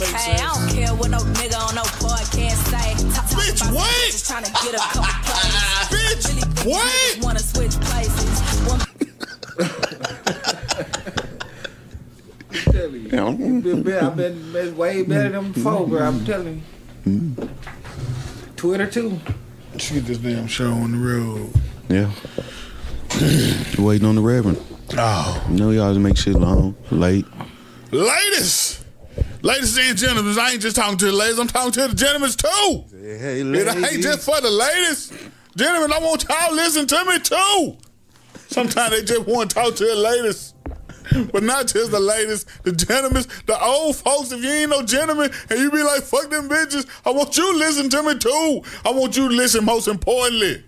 make Hey, I don't care what no nigga on no podcast say. Talk, talk Bitch, about what? Just trying to get a couple plays. Bitch, Really what? wanna switch places. One telling you. You been better. I've been, been way better than before, bro. I'm telling you. Twitter too. Let's get this damn show on the road. Yeah. Waiting on the Reverend. Oh. You know, y'all to make shit long, late. Ladies, ladies and gentlemen, I ain't just talking to the ladies, I'm talking to the gentlemen too. Hey, ladies. It ain't just for the ladies. Gentlemen, I want y'all to listen to me too. Sometimes they just want to talk to the ladies. But not just the ladies, the gentlemen, the old folks. If you ain't no gentleman and you be like, fuck them bitches, I want you to listen to me too. I want you to listen most importantly.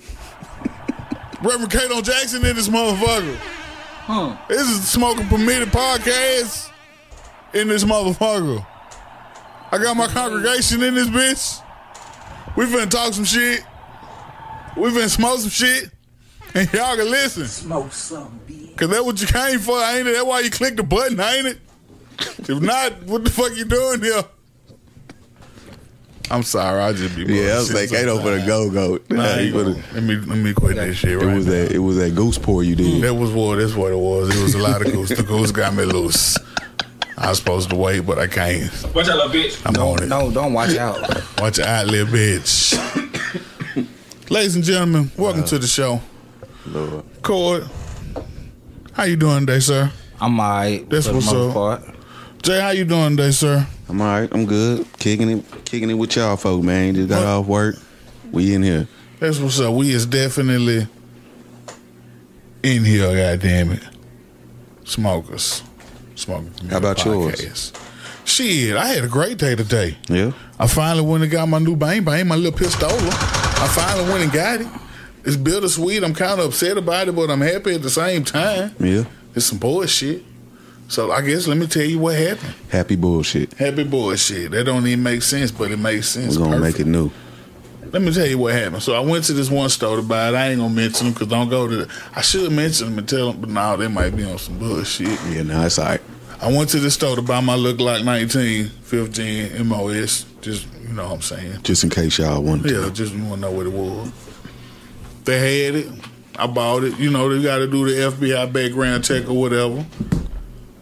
Reverend Kato Jackson in this motherfucker. Huh. This is the Smoking Permitted podcast in this motherfucker. I got my congregation in this bitch. We finna talk some shit. We finna smoke some shit. And y'all can listen. Smoke some, bitch. Cause that's what you came for, ain't it? That's why you clicked the button, ain't it? If not, what the fuck you doing here? I'm sorry, I just be Yeah, I was like, Kato for the sometimes. go go. Nah, He you for let me let me quit that shit It right was now. that it was that goose pour you did. That was what that's what it was. It was a lot of goose. The goose got me loose. I was supposed to wait, but I can't. Watch out, little bitch. I'm No, on it. no, don't watch out. Watch your out, little bitch. Ladies and gentlemen, welcome to the show. Lord. Cord, how you doing today, sir? I'm alright. That's what's up. part. Jay, how you doing today, sir? I'm all right. I'm good. Kicking it, kicking it with y'all folk, man. Just got What? off work. We in here. That's what's up. We is definitely in here, goddamn it. Smokers. Smoking. How about yours? yours? Shit, I had a great day today. Yeah. I finally went and got my new bang bang, my little pistola. I finally went and got it. It's bittersweet. I'm kind of upset about it, but I'm happy at the same time. Yeah. It's some bullshit. So I guess let me tell you what happened. Happy bullshit. Happy bullshit. That don't even make sense, but it makes sense. We're gonna Perfect. make it new. Let me tell you what happened. So I went to this one store to buy it. I ain't gonna mention them because don't go to. The, I should mention them and tell them, but now they might be on some bullshit. Yeah, no, it's all right. I went to the store to buy my Look Like 19, 15 MOS. Just you know what I'm saying. Just in case y'all wanted Yeah, to. just want to know what it was. They had it. I bought it. You know, they got to do the FBI background check or whatever.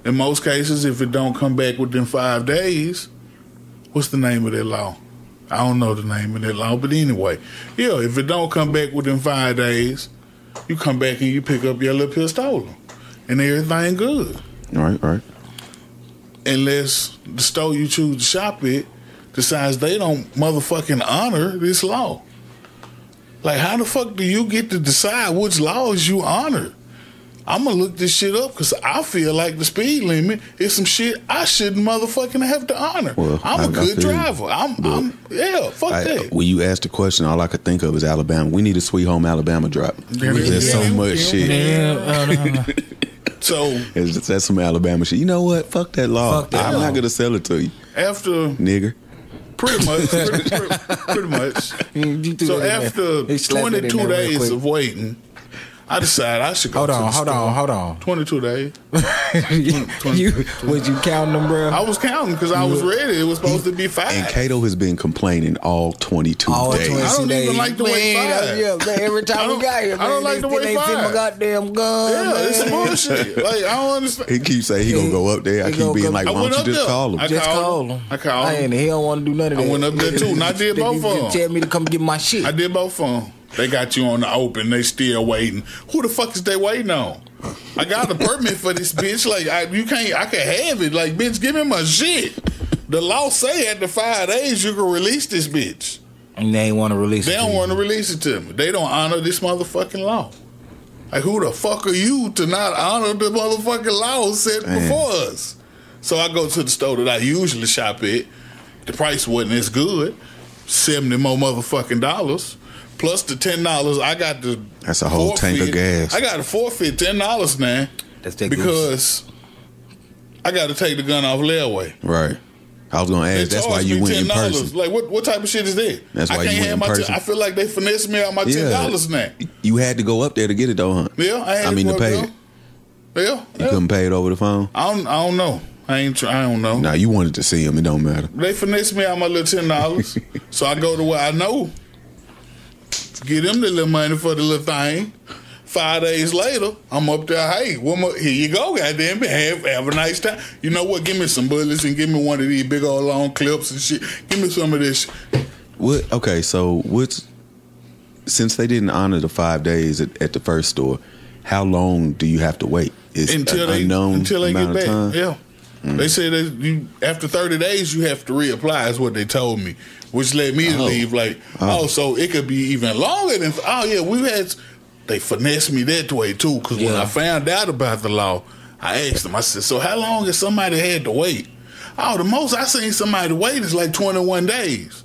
In most cases, if it don't come back within five days, what's the name of that law? I don't know the name of that law, but anyway, yeah, if it don't come back within five days, you come back and you pick up your little pistola, and everything good Right, right. unless the store you choose to shop at decides they don't motherfucking honor this law. Like, how the fuck do you get to decide which laws you honor? I'm gonna look this shit up because I feel like the speed limit is some shit I shouldn't motherfucking have to honor. Well, I'm a I- I good feel you. driver. I'm, I'm, yeah, fuck I, that. when you asked the question, all I could think of is Alabama. We need a Sweet Home Alabama drop. Yeah, There's so much yeah, shit. Yeah, uh, So It's just, that's some Alabama shit. You know what? Fuck that law. Fuck that I'm law. not gonna sell it to you, after nigger. pretty much, pretty, pretty, pretty much. So that in there. after He slapped it in 22 days of waiting, I decided I should go. Hold to on, the hold store. on, hold on. 22 days. you, was you counting them, bro? I was counting because I was ready. It was supposed to be five. And Kato has been complaining all 22 days. 22 I don't even like the way Man, five. Yeah, man, every time we got here, I man, don't like they the way still my five. goddamn gun. yeah, it's some bullshit. Like I don't understand. He keeps saying he gonna go up there. I keep being like, why don't you just there. call him? I Just call him. him. I called I him. ain't. He don't want to do none of I went up there too, and I did They both just of them. Tell me to come get my shit. I did both of them. They got you on the open. They still waiting. Who the fuck is they waiting on? I got a permit for this bitch. Like I, you can't. I can have it. Like bitch, give me my shit. The law say after five days you can release this bitch. and they ain't want to release They it. don't want to release it to me. They don't honor this motherfucking law. Like who the fuck are you to not honor the motherfucking law set before us? So I go to the store that I usually shop at. The price wasn't as good, seventy more motherfucking dollars. Plus the ten dollars, I got the That's a whole tank of gas. I got to forfeit ten dollars now That's that because I got to take the gun off layaway. Right. I was gonna They ask. That's why you me went in $10. person. Like what? What type of shit is that? That's I why you can't went in person. I feel like they finessed me out my ten dollars now. You had to go up there to get it though, huh? Yeah, I had I mean to to pay it. there. Yeah, You yeah. couldn't pay it over the phone. I don't. I don't know. I ain't. tr- I don't know. Nah, you wanted to see him. It don't matter. They finesse me out my little ten dollars, so I go to where I know. Get them the little money for the little thing. Five days later, I'm up there. Hey, one more, here you go, goddamn it. Have, have a nice time. You know what? Give me some bullets and give me one of these big old long clips and shit. Give me some of this. What? Okay, so what's since they didn't honor the five days at, at the first store? How long do you have to wait? Is until an they unknown until they get amount of back. time? Yeah. Mm. They said that you after thirty days you have to reapply is what they told me, which led me to Oh. leave. Like, oh. oh. so it could be even longer than. Oh yeah, we had. They finessed me that way too, because when I found out about the law, I asked them. I said, "So how long has somebody had to wait?" Oh, the most I seen somebody wait is like twenty one days.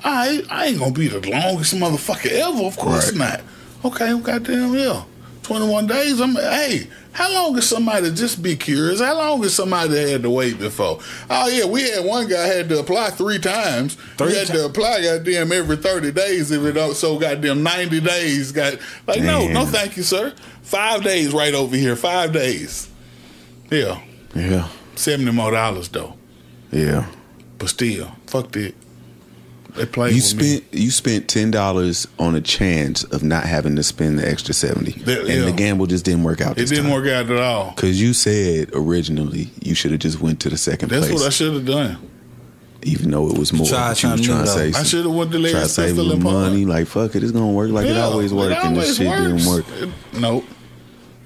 I I ain't gonna be the longest motherfucker ever. Of course Right. not. Okay, goddamn yeah. 21 days. I'm hey, how long is somebody just be curious? How long is somebody had to wait before? Oh yeah, we had one guy had to apply three times. Three he had to apply goddamn every 30 days if it don't so goddamn 90 days. Got like no, no thank you, sir. Five days right over here. Five days. Yeah. Yeah, 70 more dollars though. yeah. But still, fuck that. They played You with me. spent you spent ten dollars on a chance of not having to spend the extra seventy, That- and yeah. the gamble just didn't work out. It This didn't time. work out at all. Cause you said originally you should have just went to the second That's place, what I should have done. even though it was more. Try but you was trying to new, say. I should have went to try to Larry's save a Pistol little money. Like fuck it, it's gonna work like it always work, and this always shit didn't work. It- nope.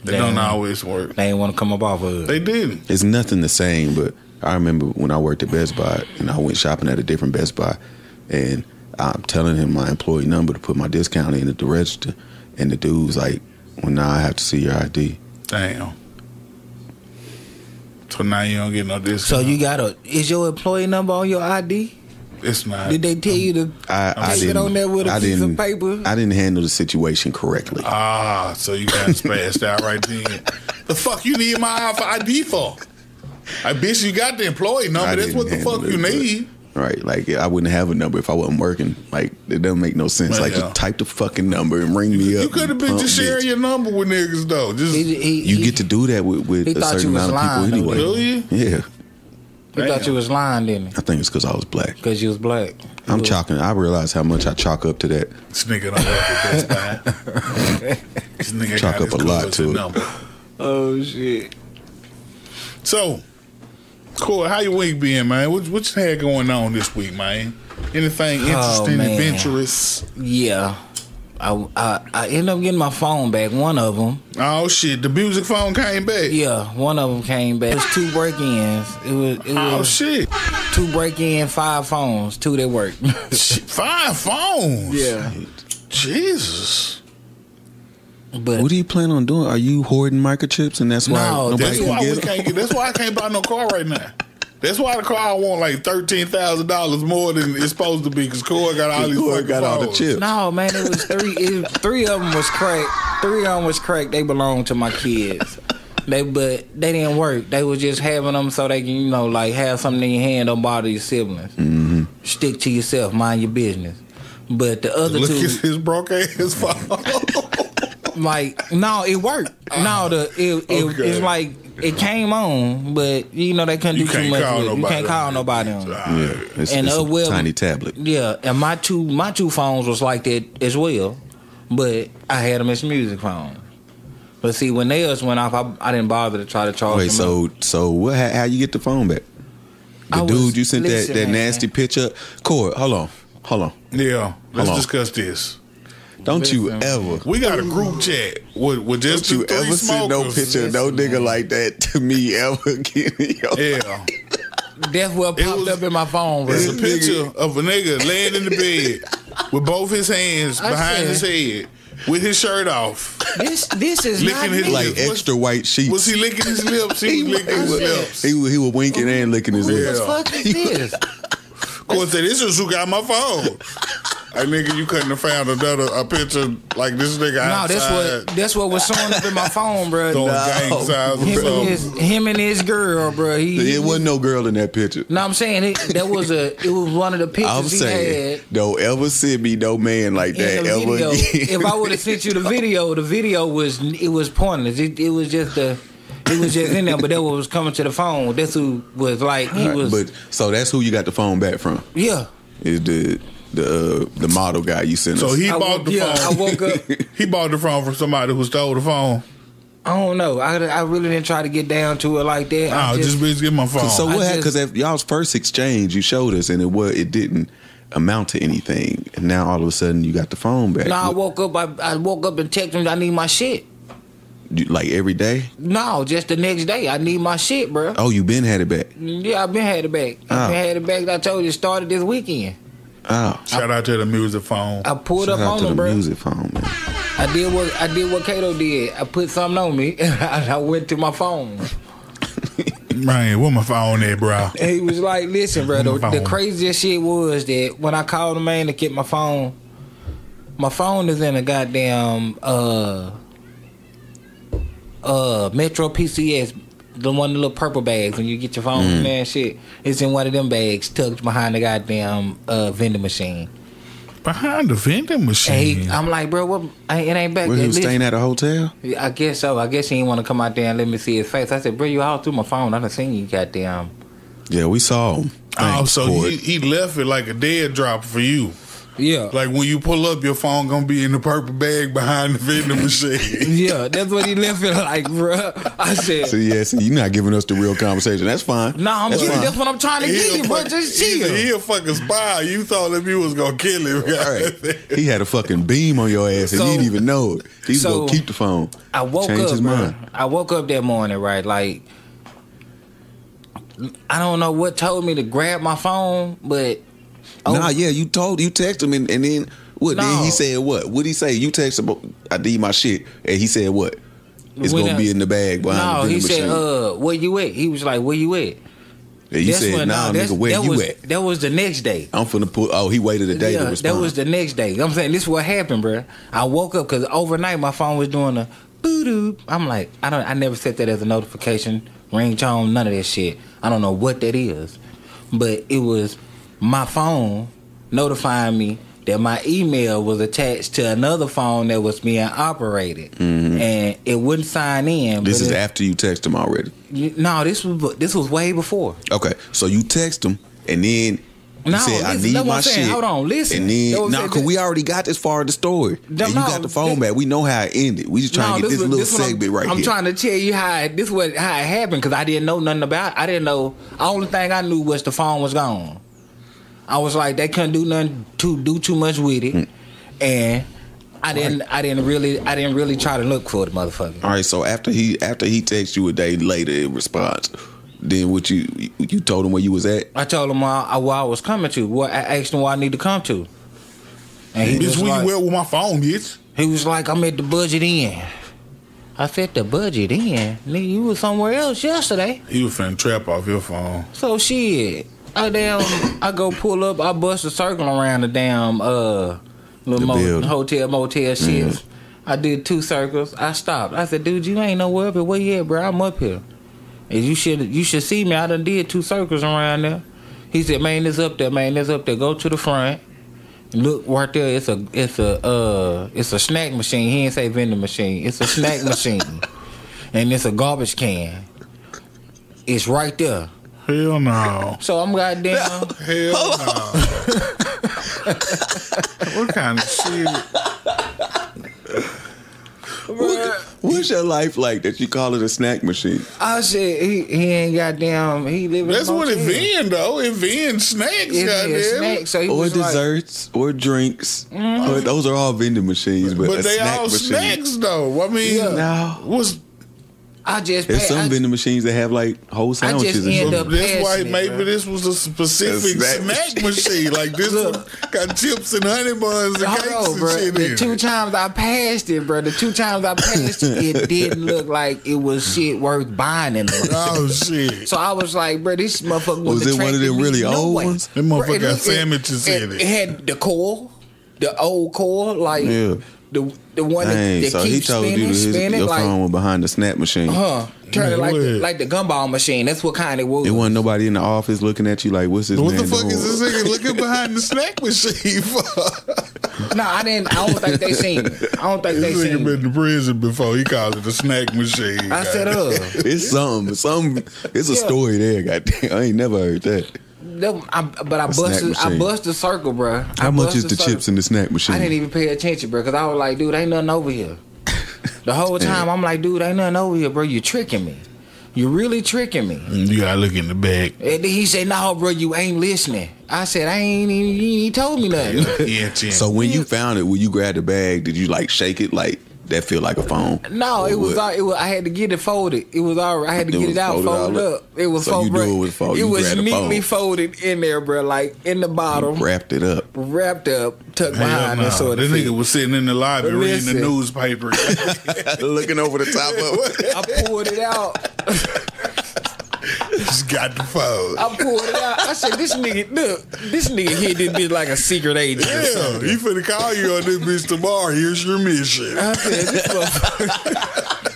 They Damn. don't always work. They ain't want to come up off of it. They didn't. It's nothing the same, but I remember when I worked at Best Buy and I went shopping at a different Best Buy, and I'm telling him my employee number to put my discount in at the register, and the dude's like, "Well, now I have to see your ID." Damn. So now you don't get no discount. So you got a? Is your employee number on your ID? It's not. Did they tell you to I, I take it didn't. on there with a I piece didn't. of paper? I didn't handle the situation correctly. Ah, so you got spazzed out right then. The fuck you need my Alpha ID for? I bitch, you got the employee number. I That's what the fuck it, you but- need. Right, like I wouldn't have a number if I wasn't working. Like it doesn't make no sense. Like Yeah. just type the fucking number and ring me up. You could have been just sharing bitch. your number with niggas though. Just He, he, You he, get to do that with, with a certain you was amount of people lying, though, anyway. Do? Yeah, he thought you was lying, didn't he? I think it's because I was black. Because you was black. I'm You- chalking. I realize how much I chalk up to that. this nigga don't work at Best Buy. this nigga Chalk got up his a lot cousin to it. number. Oh shit. So, Corey, how your week been, man? What what you had going on this week, man? Anything oh, interesting, Oh, adventurous? Yeah. I, I I ended up getting my phone back. One of them. Oh shit, the music phone came back. Yeah, one of them came back. It was two break-ins. It was it Oh was shit, two break-in, five phones, two that worked. Five phones. Yeah. Jesus. But What do you plan on doing? Are you hoarding microchips and that's why No, nobody That's can why get them? can't get. That's why I can't buy no car right now. That's why the car I want like thirteen thousand dollars more than it's supposed to be because Corey got all these Corey fucking got all the chips. no, man, it was three. It, three of them was cracked. Three of them was cracked. They belonged to my kids. They but they didn't work. They was just having them so they can you know like have something in your hand. Don't bother your siblings. Mm-hmm. Stick to yourself. Mind your business. But the other Look two, at his broke ass phone. Like no, it worked. No, the it, it Okay. it's like it came on, but you know they couldn't You do too much with. You can't call on nobody on. it. Yeah, it's, And, it's uh, a well- tiny tablet. Yeah, and my two my two phones was like that as well, but I had them as music phones. But see, when they theirs went off, I, I didn't bother to try to charge Wait, them. so up. so what? How, how you get the phone back? The I dude you sent that, that man. nasty picture. Corey, hold on, hold on. yeah, let's Hold on. discuss this. Don't you ever, We got a group chat with, with just don't you three ever send no picture of no nigga like that to me ever again. Yo. Yeah, that's what popped was- up in my phone, bro. it's a This picture of a nigga laying in the bed with both his hands I behind said- his head with his shirt off. This this is not Licking his me. Like What's- extra white sheets. Was he licking his lips? He was licking his was- lips. he, was- he was winking and licking his Who lips. the fuck is this? Of course, this is who got my phone. Hey, nigga, you couldn't have found another a picture like this nigga no, outside. that's what that's what was showing up in my phone, bro. throwing No. gang signs or Him and something. his him and his girl, bro. He, It wasn't no girl in that picture. No, I'm saying it, that was a it was one of the pictures I'm he saying, had. don't ever send me no man like that in ever video. if I would have sent you the video, the video was it was pointless. It, it was just a It was just in there, but that was coming to the phone. That's who was like he Right, was. but so that's who you got the phone back from. yeah. Is the the uh, the model guy you sent us. So us? he I bought woke- the yeah, phone. I woke up. he bought the phone from somebody who stole the phone. I don't know. I I really didn't try to get down to it like that. I Oh, just, get my phone. so I what happened? just- Because y'all's first exchange, you showed us, and it was it didn't amount to anything, and now all of a sudden you got the phone back. no, I woke up. I, I woke up and texted him. I need my shit. you- like every day. No, just the next day. I need my shit, bro. Oh, you been had it back. Yeah, I've been had it back. I've Oh. been had it back. I told you started this weekend. Oh, Shout out to the music phone. I pulled shout up out on to the him, bro. music phone, man. I did what I did what Kato did. I put something on me. and I went to my phone. Man, where my phone at, bro? And he was like, "Listen, bro. The, the craziest shit was that when I called the man to get my phone, my phone is in a goddamn uh uh Metro PCS, the one of the little purple bags when you get your phone and that shit. It's in one of them bags tucked behind the goddamn uh vending machine. Behind the vending And machine. he, I'm like, bro, what? I, it ain't back Where there. he was staying at a hotel? I guess so. I guess he didn't want to come out there and let me see his face. I said, bro, you all through my phone. I done seen you goddamn. Yeah, we saw him. oh, so he, he left it like a dead drop for you. Yeah. Like when you pull up, your phone gonna be in the purple bag behind the vending machine. yeah, that's what he left it like, bro. I said, So yeah, see, you're not giving us the real conversation. That's fine. no, I'm that's that's, what I'm trying to He get a you, bro. Just he, chill. he a fucking spy. You thought if you was gonna kill him. All right. He had a fucking beam on your ass and So- you didn't even know it. He's so, gonna keep the phone. I woke Change up, his bro. mind. I woke up that morning, right? Like, I don't know what told me to grab my phone, but oh, Nah, yeah, you told you texted him and, and then what? Then he said what? What he say? You texted him, I need my shit, and he said what? It's When gonna I- be in the bag behind no, the he said, uh, where you at? He was like, where you at? and you That's said, when- Nah, nigga, where you was, at? That was the next day. I'm finna put. Oh, he waited a day yeah, to respond. that was the next day. I'm saying this is what happened, bro. I woke up because overnight my phone was doing a boo doo. I'm like, I don't. I never set that as a notification, ringtone, none of that shit. I don't know what that is, but it was my phone notifying me that my email was attached to another phone that was being operated, and it wouldn't sign in. Mm-hmm. this is it- after you text him already. no, this was this was way before. Okay, so you text him and then. You No, said, I need my saying. shit. Hold on, listen. And then, no, it. because we already got this far in the story. No, and you no, got the phone this- back. We know how it ended. We just trying to get this, was- little I'm- segment right here. I'm here. trying to tell you how it, this was how it happened because I didn't know nothing about. it. I didn't know. The only thing I knew was the phone was gone. I was like, they couldn't do nothing to do too much with Mm. it, and I didn't. I didn't really. I didn't really try to look for the motherfucker. All right, so after he after he texted you a day later in response, then what you you told him where you was at? I told him where I, where I was coming to. What I asked him where I need to come to, and he Bitch, was where like, you at with my phone, bitch? he was like, I'm at the budget in. I said the budget in. Nigga, you was somewhere else yesterday. He was finna trap off your phone. So shit, I damn, I go pull up, I bust a circle around the damn uh little mo- hotel motel shit. I did two circles. I stopped. I said, dude, you ain't nowhere up here. Where you at, bro? I'm up here. And you should you should see me. I done did two circles around there. He said, man, it's up there, man. It's up there. Go to the front. Look right there. It's a it's a uh it's a snack machine. He didn't say vending machine. It's a snack machine, and it's a garbage can. It's right there. Hell no. So I'm goddamn. Hell no. what kind of shit? What's your life like that you call it a snack machine? I said he he ain't goddamn. He live in That's a what it motel. vend though. It vend snacks, It goddamn. snack. So Or was like, Mm-hmm. desserts or drinks. Or those are all vending machines, but, But a they snack all machine. snacks though. I mean, Yeah. No. what's I just There's pa- some I, vending machines that have like whole I just sandwiches and end up- that's why it, maybe bro. this was a specific A snack snack machine. Like this one got chips and honey buns and cakes Hold on, and bro. shit The in two it. times I passed it, bro. The two times I passed it, it didn't look like it was shit worth buying in the Oh shit. So I was like, bro, this motherfucker was, Was it one of them really no old way. ones? Them motherfucker Bro, got looked- sandwiches it, in it. It had the core, the old core, like Yeah. The the one that, Dang, that so he keeps told spinning, you that his, spinning, your like phone was behind the snap machine. huh, turn it like the, What? like the gumball machine. That's what kind it was. It wasn't nobody in the office looking at you like, what's this What man the fuck doing? is this nigga looking behind the snack machine for? No, I didn't. I don't think they seen I don't think they This nigga seen. been to prison before. He called it a snack machine. I said, uh, It's something, some. It's a Yeah. story there. Goddamn, I ain't never heard that. Them- I, but I snack busted, I machine. busted the circle, bro. How much is the circle. chips in the snack machine? I didn't even pay attention, bro, because I was like, dude, ain't nothing over here. The whole time, I'm like, dude, ain't nothing over here, bro. You tricking me. You really tricking me. Mm, you gotta look in the back. And he said, no, bro, you ain't listening. I said, I ain't even, you ain't told me nothing. Yeah, Tim. So when you found it, when you grabbed the bag, did you like shake it like that? Feel like a phone? No, it was, all, it was. I had to get it folded. It was all. I had to It get it out, folded all folded up. up. It was So you folded. knew it was folded. It You was neatly folded in there, bro. Like in the bottom, Wrapped it up. wrapped up, tucked Hell behind no. it, so This nigga was sitting in the lobby But reading the newspaper. Looking over the top of it. I pulled it out. Just got the phone. I pulled it out. I said, "This nigga, look, this nigga hit this bitch like a secret agent." or Yeah, something. he finna call you on this bitch tomorrow. Here's your mission. I said, "This motherfucker,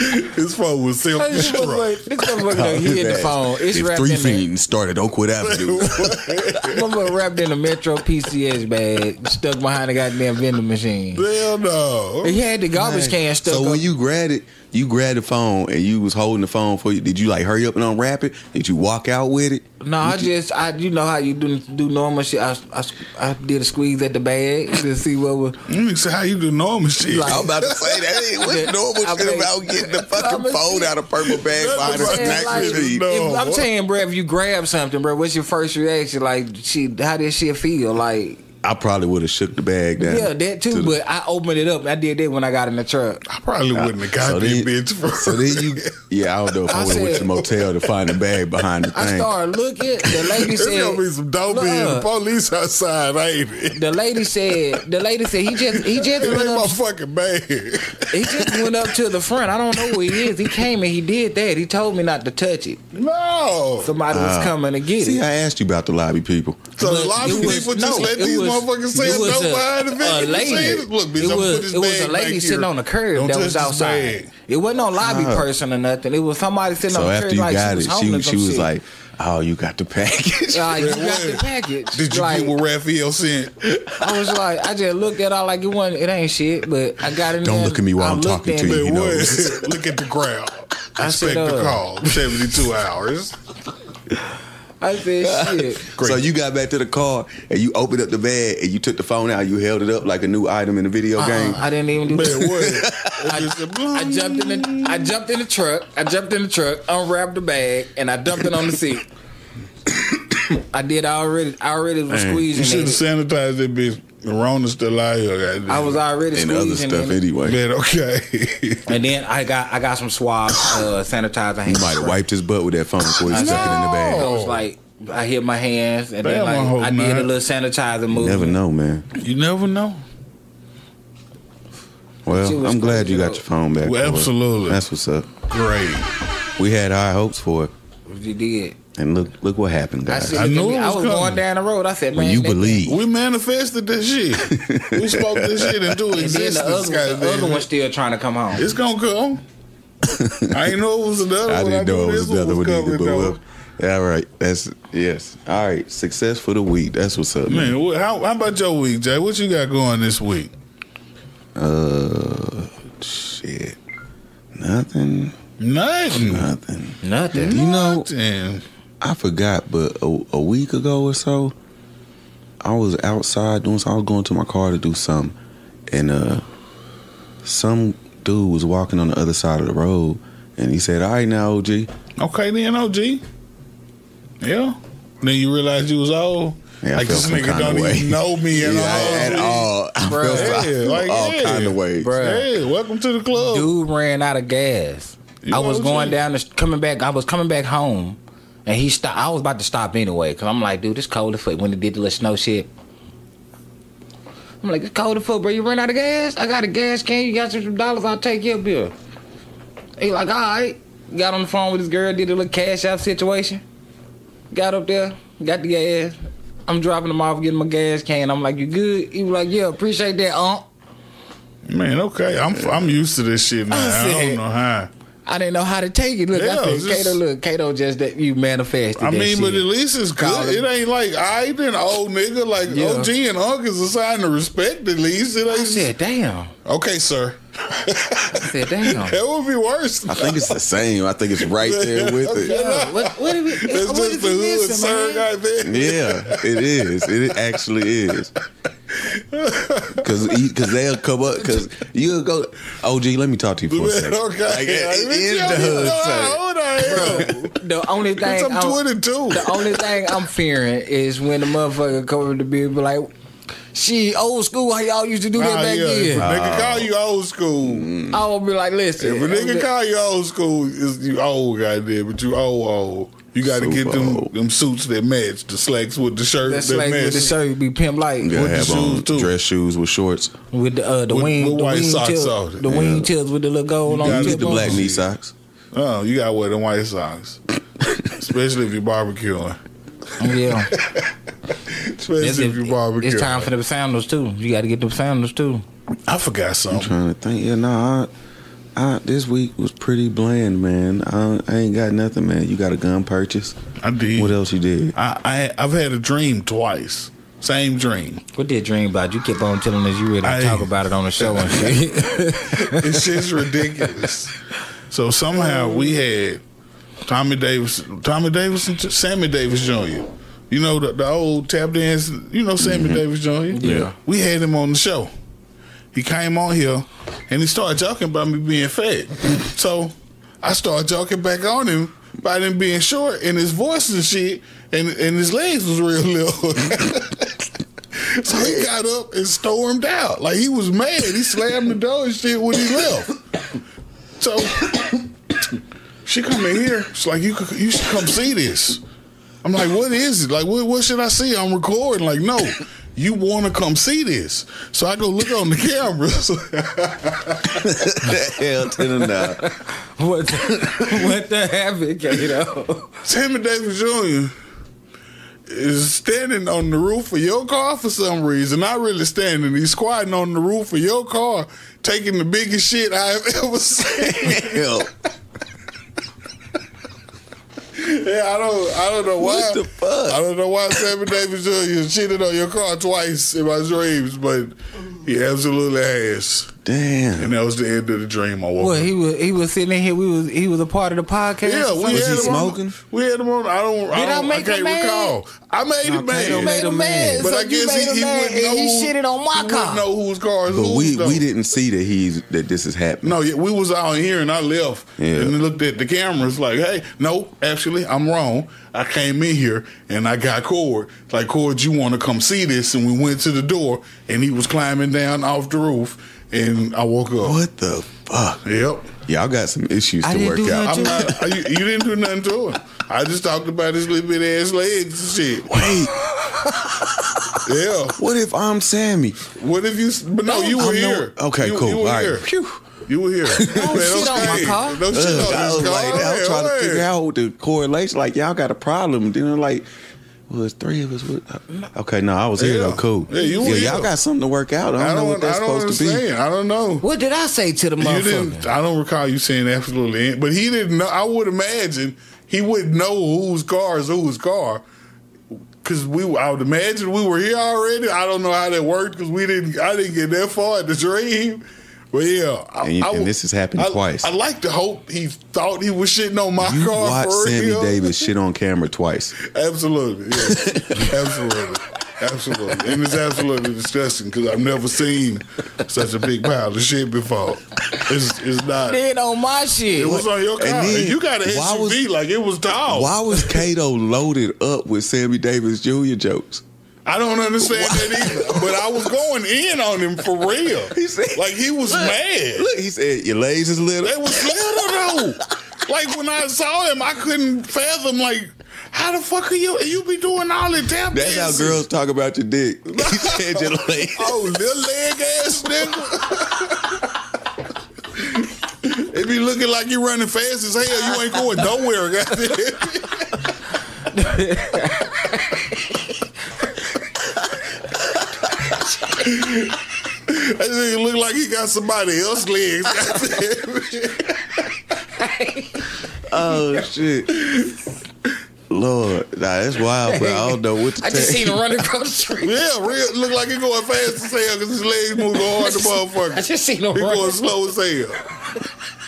His phone was self destruct. this motherfucker done hit the phone. It's if wrapped three in there. fiends started Oakwood Avenue. Motherfucker wrapped in a Metro PCS bag, stuck behind the goddamn vending machine. Hell no. He had the garbage can stuck so up. when you grabbed it, you grabbed the phone and you was holding the phone for you. Did you like hurry up and unwrap it? Did you walk out with it? No, I just I you know how you do do normal shit. I, I, I did a squeeze at the bag to see what was. Let me see how you do normal shit. Like- I'm about to say that ain't what's normal I shit mean, about getting the fucking phone out of purple bag behind a snack like- machine. No. If, I'm saying, bro, if you grab something, bro, what's your first reaction? Like, shit, how did shit feel? Like, I probably would have shook the bag down. yeah, that too. to the- But I opened it up. I did that when I got in the truck. I probably wouldn't have got so this then, bitch for so then you, yeah, I don't know if I, I would have went to said- the motel to find the bag behind the I thing. started looking. The lady There's said, gonna be some dope in the uh, police outside, ain't it? the lady said, the lady said he just he just It went ain't my up. fucking bag. He just went up to the front. I don't know where he is. He came and he did that. He told me not to touch it. No. Somebody was uh, coming to get See, it. See, I asked you about the lobby people. So But a lot of was- people just no, let it these was- motherfuckers say it was a- behind the a lady. Look, bitch, it I'm was, put this it was a lady sitting here. on the curb Don't that was outside. It wasn't no lobby Oh. person or nothing. It was somebody sitting So on the after curb you like got she it, was she, homeless she was shit. like, "Oh, you got the package." Like, you got the package. Did you like, get what Raphael sent? I was like, I just looked at it like it wasn't, it ain't shit, but I got in Don't there. look at me while I I'm talking to it. you. Man, know. Look at the ground. I Expect said, the uh, call. 72 hours. I said, shit. So you got back to the car and you opened up the bag and you took the phone out. You held it up like a new item in a video uh-uh, game. Uh-uh, I didn't even do Man, that. what? It I jumped in the I jumped in the truck. I jumped in the truck, unwrapped the bag, and I dumped it on the seat. I did I already. I already was Man, You should have sanitized that bitch. The Rona's still out here. goddamn. I was already and other stuff it. anyway. Man, okay. And then I got I got some swabs, uh, sanitizer. You might have wiped his butt with that phone before he stuck it in the bag. I bag. was like, I hit my hands, and Damn, I then like, I did a little sanitizer move. Never know, man. you never know. Well, I'm glad you crazy, got your phone back. Well, absolutely. That's what's up. Great. We had high hopes for it, You did. And look, look what happened, I, guys. said, I knew me. it I was was coming. going down the road. I said, when man, you believe, We manifested this shit. we spoke this shit into And then the existence. other, the goddamn. other one still trying to come home. It's gonna come. I ain't know it was another I one. didn't know it was this another one coming, either. But well, yeah, all right. That's yes. All right. Success for the week. That's what's up, man. Man, how, how about your week, Jay? What you got going this week? Uh, shit. Nothing. Nothing. Nothing. Nothing. You know, Nothing. I forgot, but a, a week ago or so, I was outside doing. So I was going to my car to do something, and uh, some dude was walking on the other side of the road, and he said, "All right, now, OG." Okay, then, OG. Yeah. Then you realized you was old. Yeah, like this nigga don't way. even know me at Yeah, all. at all. I Bruh. felt Yeah, like, all yeah. kind of ways. Bruh. Hey, welcome to the club. Dude ran out of gas. You I was OG. going down the coming back. I was coming back home, and he stopped. I was about to stop anyway because I'm like, dude, it's cold as fuck. When he did the little snow shit, I'm like, it's cold as fuck, bro. You ran out of gas? I got a gas can. You got some dollars? I'll take your bill. He like, all right. Got on the phone with his girl. Did a little cash out situation. Got up there. Got the gas. I'm dropping him off, getting my gas can. I'm like, you good? He was like, yeah, appreciate that, unc. Man, okay. I'm I'm used to this shit now. I I, don't know how. I didn't know how to take it. Look, Yeah, I said, just- Kato, look, Kato just that you manifested. I mean, but shit. at least it's Call good. him. It ain't like I been old nigga. Like Yeah. OG and Unc is a sign of respect. At least it I said, damn. okay, sir. I said, damn. That would be worse. I think it's the same. I think it's right there with it. Yeah, what, what, are we, It's what just is the hood, missing, sir. man? Got there. Yeah, it is. It actually is. Cause, cause they'll come up. Cause you'll go. OG, let me talk to you for a second. Okay. Like, it, Like, is the hood. know sir. how old I. The only thing I'm I'm- 22. The only thing I'm fearing is when the motherfucker come over to be like, she old school, how y'all used to do that Nah, back yeah, If a nigga call you old school, I will be like, listen. if a nigga call you old school, is you old goddamn, but you old old. You got to Super get them old. them suits that match the slacks with the shirt That's that like match. with the shirt be pimp light. You gotta With the shoes, on too. dress shoes with shorts. with the uh, the With- wing with the white wing socks tips, on it. the Yeah. wing tips with the little gold on gotta the get The black knee socks. Oh, you got to wear them white socks, especially if you're barbecuing. Yeah, Especially it's, if you're barbecuing. it's time for the sandals too. You got to get the sandals too. I forgot something. I'm Trying to think. Yeah, nah. I, I, this week was pretty bland, man. I, I ain't got nothing, man. You got a gun purchase. I did. What else you did? I, I I've had a dream twice. Same dream. What did dream about? You kept on telling us you ready to I- talk about it on the show and shit. It's just ridiculous. So somehow we had Tommy Davis, Tommy Davis, and Sammy Davis Jr. You know the, the old tap dance. You know Sammy mm-hmm. Davis Jr. Yeah. we had him on the show. He came on here and he started joking about me being fat. Mm. so I started joking back on him about him being short and his voice and shit, and and his legs was real little. So he got up and stormed out. Like he was mad. He slammed the door and shit when he left. So she come in here. She's like, you could, you should come see this. I'm like, what is it? Like, what, what should I see? I'm recording. Like, no, you want to come see this. So I go look on the cameras. Hell to the now. what the, what the happened, Kato? Sammy Davis Jr. is standing on the roof of your car for some reason. Not really standing. He's squatting on the roof of your car, taking the biggest shit I've ever seen. Hell, Yeah, I don't, I don't know why. What the fuck? I don't know why Sammy Davis Jr. cheated on your car twice in my dreams, but he absolutely has. Damn. And that was the end of the dream. I woke Well, up. he was he was sitting in here. We was he was a part of the podcast. Yeah, we? Was had he him on- smoking? we had him on. I don't. I, Did I don't, I, make him can't mad? recall. I made No, him Kato mad. made him mad. But So I guess he, he mad wouldn't know. he shitted on my he wouldn't car. know whose car is But whose, we though. we didn't see that he's that this is happening. No, yeah, we was out here and I left Yeah. and looked at the cameras like, hey, no, actually, I'm wrong. I came in here and I got Cord. Like, Cord, you want to come see this? And we went to the door and he was climbing down off the roof and I woke up. What the fuck? Yep. Y'all got some issues I to didn't work out. I'm not, you, you didn't do nothing to him. I just talked about his little bit ass legs and shit. Wait, Yeah. what if I'm Sammy? What if you? But no, you were I'm no- here. okay, You- cool. You All were right. Phew. You were here. Oh, don't shit on my car. Don't shit Ugh, on I was car. like, I was Hey, trying to figure out the correlation. Like, y'all got a problem. Then I'm like, well, it's three of us. What- uh, Okay, no, I was here Yeah. though. Cool. Yeah, you were y'all got something to work out. I don't, I know don't. what that's I don't supposed to be. I don't know. What did I say to the motherfucker? I don't recall you saying absolutely, anything. but he didn't know. I would imagine he wouldn't know whose car is whose car. Cause we, I would imagine we were here already. I don't know how that worked because we didn't. I didn't get that far in the dream. But yeah, I, And you- I and would- this has happened I- twice. I like to hope he thought he was shitting on my You car watched for Sammy real. Davis shit on camera twice. Absolutely, yes. absolutely, absolutely, and it's absolutely disgusting because I've never seen such a big pile of shit before. It's, it's not. Did on my shit. It was on your car. And then, you got an why SUV was- like it was tall. Why was Kato loaded up with Sammy Davis Jr. jokes? I don't understand that either. But I was going in on him for real. He said- like he was mad. Look, he said your legs is little. They was little though. Like when I saw him, I couldn't fathom. Like, how the fuck are you? You be doing all the damn. That's how girls talk about your dick. He said your legs. Oh, little leg ass nigga. it be looking like you running fast as hell. You ain't going nowhere, goddamn. That nigga look like he got somebody else's legs. Oh shit. Lord, nah, that's wild, bro. I don't know what to I just tell seen him running across the street. Yeah, real look like he going fast as hell because his legs moving hard the motherfucker. I just seen him He running. going slow as hell.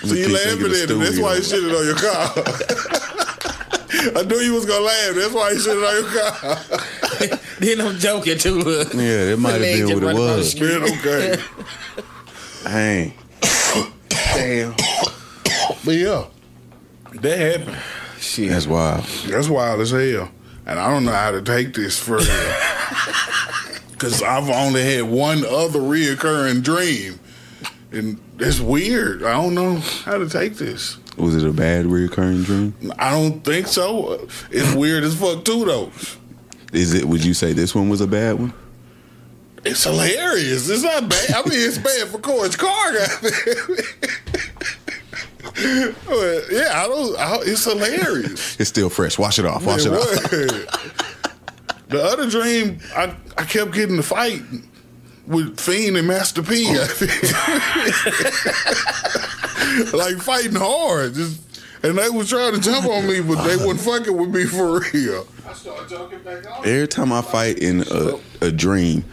So you laughing at him. That's why he studio. shitted on your car. I knew you was gonna laugh. That's why he shitted on your car. Then I'm joking too. Look. Yeah, that might have been what it running across the was. street. Man, okay. Dang. Damn. But yeah, that happened. Shit. That's wild. That's wild as hell. And I don't know how to take this further. Because I've only had one other reoccurring dream. And it's weird. I don't know how to take this. Was it a bad recurring dream? I don't think so. It's weird as fuck, too, though. Is it? Would you say this one was a bad one? It's hilarious. It's not bad. I mean, it's bad for Coach Carr. But, yeah, I don't. I, it's hilarious. It's still fresh. Wash it off. Wash it off. the other dream, I, I kept getting the fight with Fiend and Master P. like fighting hard. Just, and they was trying to jump on me, but they wasn't fucking with me for real. Every time I fight in a, a dream,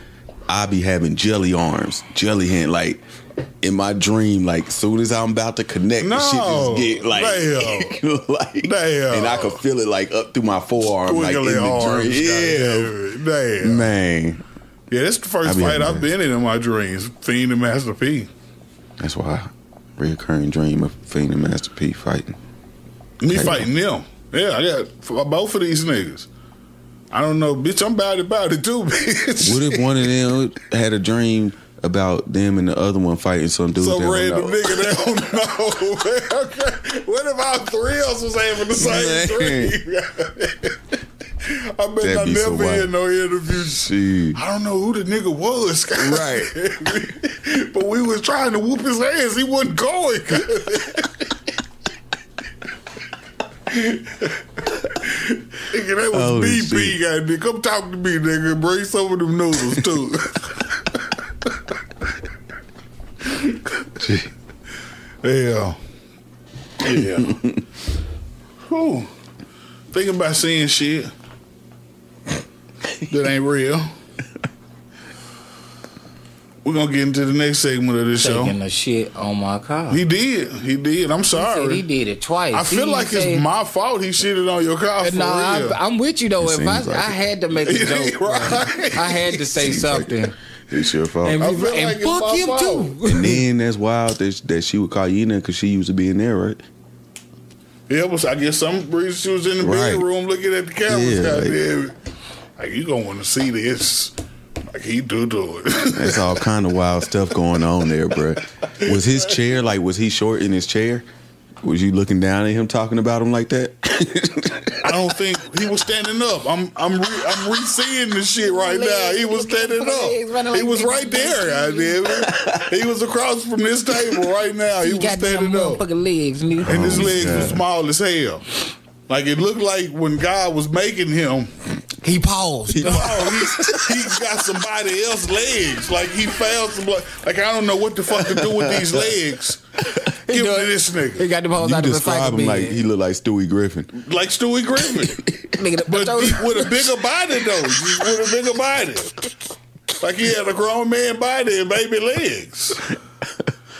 I be having jelly arms, jelly hand. Like in my dream, like soon as I'm about to connect, the shit No. just get like, Damn. like, Damn. and I could feel it like up through my forearm, like in the arms. dream. goddamn. Damn. Yeah, man, Yeah, that's the first be fight I've been in in my dreams. Fiend and Master P. that's why. Reoccurring dream of Fiend and Master P fighting. Me fighting them. Yeah, I got both of these niggas. I don't know, bitch. I'm bad about it too, bitch. What if one of them had a dream about them and the other one fighting some dude? Some random nigga that don't know. okay. What if all three of us was having the same dream? I bet That'd I be never wild. no interview. Shit. I don't know who the nigga was, right? but we was trying to whoop his ass. He wasn't going. Nigga, that was oh, Holy BP. shit. Goddamn. Come talk to me, nigga. Bring some of them noodles too. yeah. Yeah. Whew. Thinking about seeing shit that ain't real. We're gonna get into the next segment of this show. Taking the shit on my car. He did. He did. I'm He said sorry. he did it twice. I feel like said- it's my fault he shitted on your car No, real. I'm, I'm with you though. It If I, like I it. had to make a joke, Right. I had to say something. It's your fault. And, and like it's fuck him fault. too. And then that's wild that, that she would call you in there because she used to be in there, right? Yeah, but I guess some reason she was in the Right. bedroom looking at the cameras. Yeah, like- goddamn. Like, you gonna want to see this? Like he do do it. That's all kind of wild stuff going on there, bro. Was his chair like? Was he short in his chair? Was you looking down at him talking about him like that? I don't think he was standing up. I'm I'm re, I'm re-seeing the shit right now. He was standing Legs running up. He was right there. Goddamn. He was across from this table right now. He He was got standing up. Fucking legs, nigga. and his Oh, legs were small as hell. Like it looked like when God was making him, He paused. oh, he, he got somebody else's legs. Like he found some, like I don't know what the fuck to do with these legs. Give them to this nigga. He got the balls you out of the describe cycle him like he looked like Stewie Griffin. like Stewie Griffin, Nigga, but he- with a bigger body though. With a bigger body, like he had a grown man body and baby legs.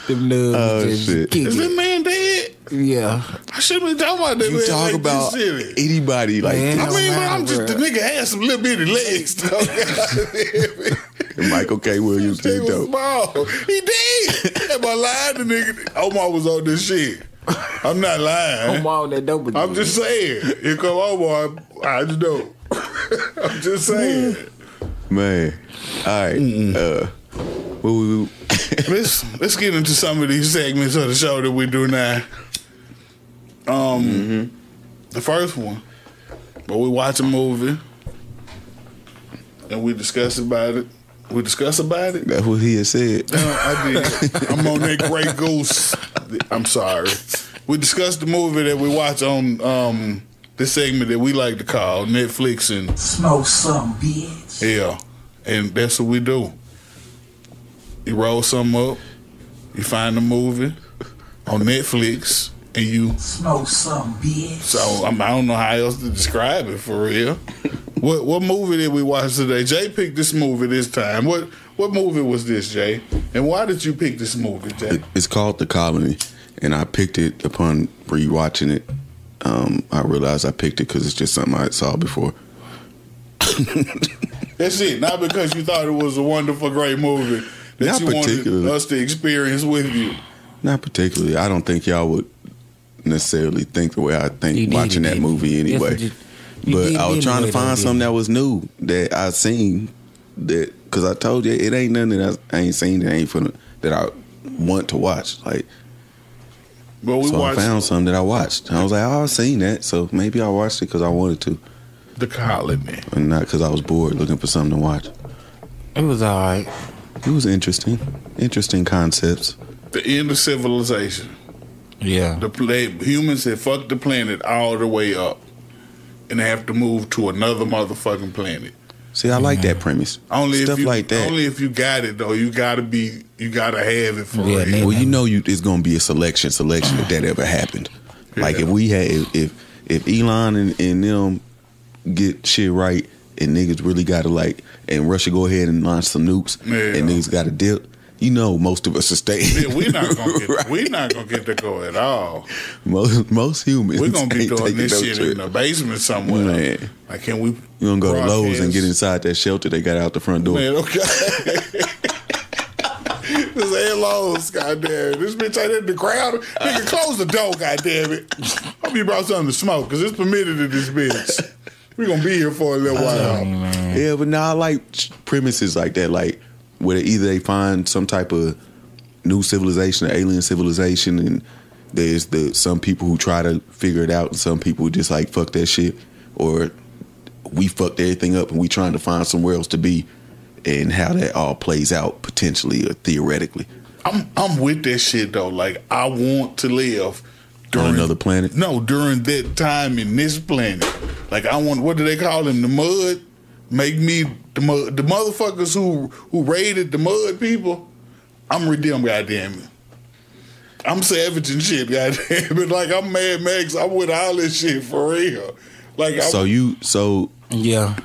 them nuts Oh, shit. Is that man dead? Yeah. I shouldn't be talking about that You man talk like about anybody like Man. I mean, don't but I'm matter, just the nigga had some little bitty legs. though. Michael K. Williams He did was dope. small. He did. Am I lying? The nigga Omar was on this shit. I'm not lying. I'm on that dope. I'm just saying. Here come Omar. I just know. I'm just saying. Man, all right. Uh, what we, let's let's get into some of these segments of the show that we do now. Um, the first one, but we watch a movie and we discuss about it. We discuss about it. that's what he had said. No, I did. I'm on that Grey Goose. I'm sorry. We discussed the movie that we watch on um, this segment that we like to call Netflix and Smoke some, bitch. yeah, and that's what we do. You roll something up, you find the movie on Netflix, and you. Smoke some, bitch. So I, mean, I don't know how else to describe it for real. what what movie did we watch today? Jay picked this movie this time. What what movie was this, Jay? And why did you pick this movie, Jay? It's called The Colony, and I picked it upon rewatching it. Um, I realized I picked it because it's just something I saw before. That's it. Not because you thought it was a wonderful, great movie that Not you wanted us to experience with you. Not particularly. I don't think y'all would necessarily think the way I think You watching you that did. movie Yes, anyway. you- you but did I was trying to find didn't something that was new that I seen that because I told you it ain't nothing that I, I ain't seen that ain't finna, that I want to watch. Like But we so, watched I found something that I watched. I was like, oh, I've seen that, so maybe I watched it because I wanted to, the colony. and not because I was bored looking for something to watch. It was all right. It was interesting, interesting concepts. The end of civilization. Yeah. The play, humans have fucked the planet all the way up, and they have to move to another motherfucking planet. See, I like that premise. Only Stuff if you, like that. Only if you got it though. You gotta be. You gotta have it for Yeah, real. man. Well, you know, you it's gonna be a selection, selection if that ever happened. Like if we had, if if, if Elon and, and them get shit right, and niggas really got to like, and Russia go ahead and launch some nukes, Yeah. and niggas got to dip. You know, most of us are staying. Yeah, we not gonna get. Right. We not gonna get to go at all. most most humans. We're gonna be ain't doing this no shit trip. in the basement somewhere. Man. Like, can we? You gonna go to Lowe's and get inside that shelter they got out the front door. Man, okay. this ain't Lowe's, goddamn. This bitch ain't in the crowd. Nigga, close the door, goddamn it. Hope you brought something to smoke, because it's permitted in this bitch. we gonna be here for a little while. Yeah, but now I like premises like that, like where either they find some type of new civilization, or alien civilization, and there's the some people who try to figure it out, and some people just like fuck that shit, or we fucked everything up and we trying to find somewhere else to be, and how that all plays out potentially or theoretically I'm I'm with that shit though. Like I want to live on another planet. No, during that time in this planet. Like I want what do they call them? The mud? Make me the the motherfuckers who who raided the mud people. I'm redeemed, goddamn it. I'm savage and shit, goddamn it. Like I'm Mad Max. I'm with all this shit for real. Like I, So you, so Yeah.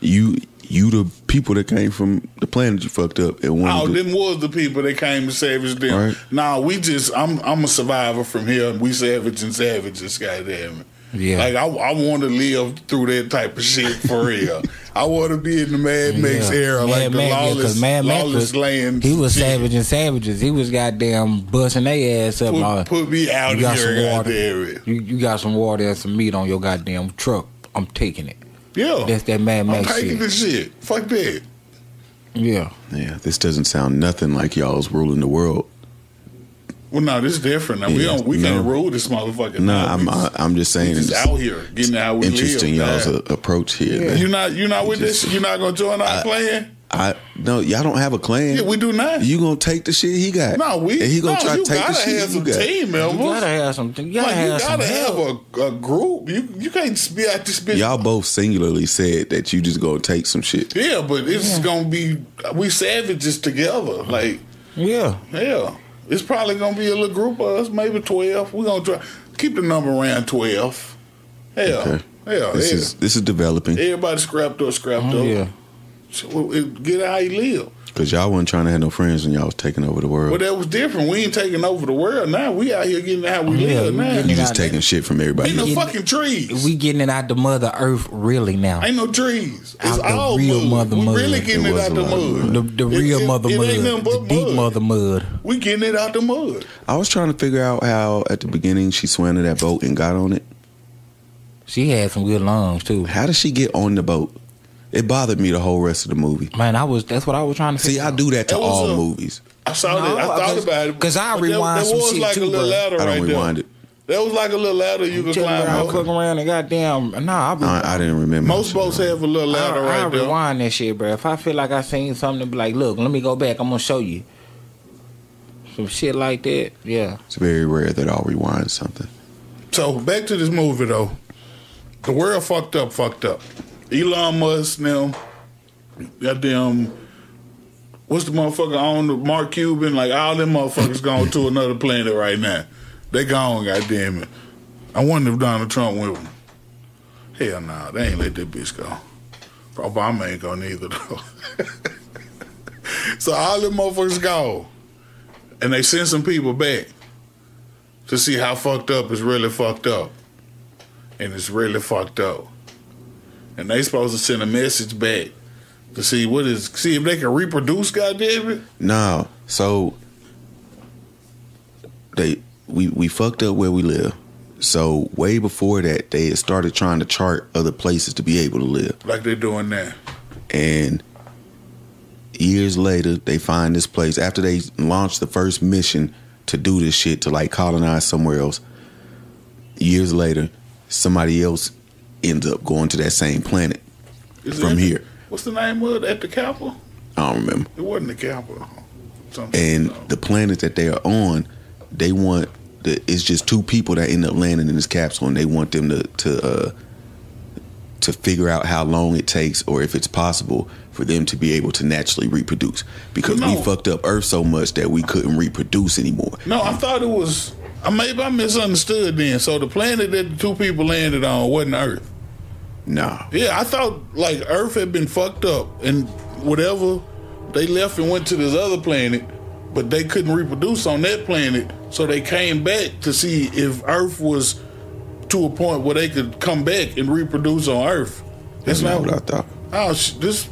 you, you the people that came from the planet you fucked up and Oh, wanted them was the people that came to savage them. Right. Nah, we just I'm I'm a survivor from here. We savage and savages, goddamn it. Yeah. Like I, I want to live through that type of shit for real. I want to be in the Mad Max Yeah. era, like Mad the Max, yeah, 'cause lawless, Mad Max lawless was- land. He was shit. savage and savages. He was goddamn busting their ass up. Put, like, put me out you of got here, some water. goddamn it. You, you got some water and some meat on your goddamn truck. I'm taking it. Yeah, That's that Mad Max. I'm Max taking shit. this shit. Fuck that. Yeah. yeah, this doesn't sound nothing like y'all's ruling the world. Well, no, this is different. Now, we don't. We no. can't rule this motherfucker. No, now. I'm We just- I'm just saying it's out here getting how we interesting live. y'all's man. uh, approach here. You're not you're not with Just- this? You're not gonna join our plan? I no, y'all don't have a clan. Yeah, we do not. You gonna take the shit he got? No, we. and he gonna no, try you to take the gotta shit have you some got. team You gotta have some. You gotta like, have you gotta have a, a group. You you can't just be out this bitch. Y'all both singularly said that you just gonna take some shit. Yeah, but it's gonna be we savages together. Like Yeah. yeah, it's probably gonna be a little group of us, maybe twelve. We're gonna try keep the number around twelve. Hell, Okay. hell, This yeah. is this is developing Everybody scrapped up, scrapped Oh, up. yeah. So, it- get how you live. Because y'all wasn't trying to have no friends when y'all was taking over the world. Well, that was different. We ain't taking over the world now. We out here getting how we Yeah, live we now. you just taking shit from everybody. Ain't no fucking trees. We getting it out the mother earth really now. Ain't no trees. It's Out the all real mud. mother we mud. really getting It it, out the lot mud. The, the real it- mother it mud. ain't nothing The but deep mud. mother mud. We getting it out the mud. I was trying to figure out how at the beginning she swam to that boat and got on it. She had some good lungs too. How did she get on the boat? It bothered me the whole rest of the movie. Man, I was. That's what I was trying to say. See, I do that to That was all a- movies. I saw No, that. I thought cause- about it. 'cause I But there- rewind there, some was shit like too, a little bro. ladder I don't right rewind there. it. There was like a little ladder you could climb around, up. fuck around, and goddamn. Nah, I be. I, I didn't remember. Most boats have a little I, ladder I right there. I rewind that shit, bro. If I feel like I seen something, be like, look, let me go back. I'm gonna show you some shit like that. Yeah, It's very rare that I'll rewind something. So back to this movie though. The world fucked up, fucked up. Elon Musk now, goddamn, what's the motherfucker on Mark Cuban? Like all them motherfuckers gone to another planet right now. They gone, goddamn it. I wonder if Donald Trump went with them. Hell no, they ain't let that bitch go. Obama ain't gonna neither though. so all them motherfuckers go. And they send some people back to see how fucked up is really fucked up. And it's really fucked up. And they supposed to send a message back to see what is see if they can reproduce, goddamn it. No, so they we we fucked up where we live. So way before that, they had started trying to chart other places to be able to live. Like they're doing now. And years later, they find this place after they launched the first mission to do this shit to like colonize somewhere else. Years later, somebody else ends up going to that same planet Is from here. What's the name of it at the Capitol? I don't remember. It wasn't the Capitol. Something. and no. the planet that they are on, they want the it's just two people that end up landing in this capsule, and they want them to to uh, to figure out how long it takes, or if it's possible for them to be able to naturally reproduce, because No. we fucked up Earth so much that we couldn't reproduce anymore. No, I thought it was. I maybe I misunderstood then. So the planet that the two people landed on wasn't Earth. Nah, Yeah, I thought like Earth had been fucked up and whatever they left and went to this other planet, but they couldn't reproduce on that planet, so they came back to see if Earth was to a point where they could come back and reproduce on Earth. that's not not what I thought. Oh, sh- this.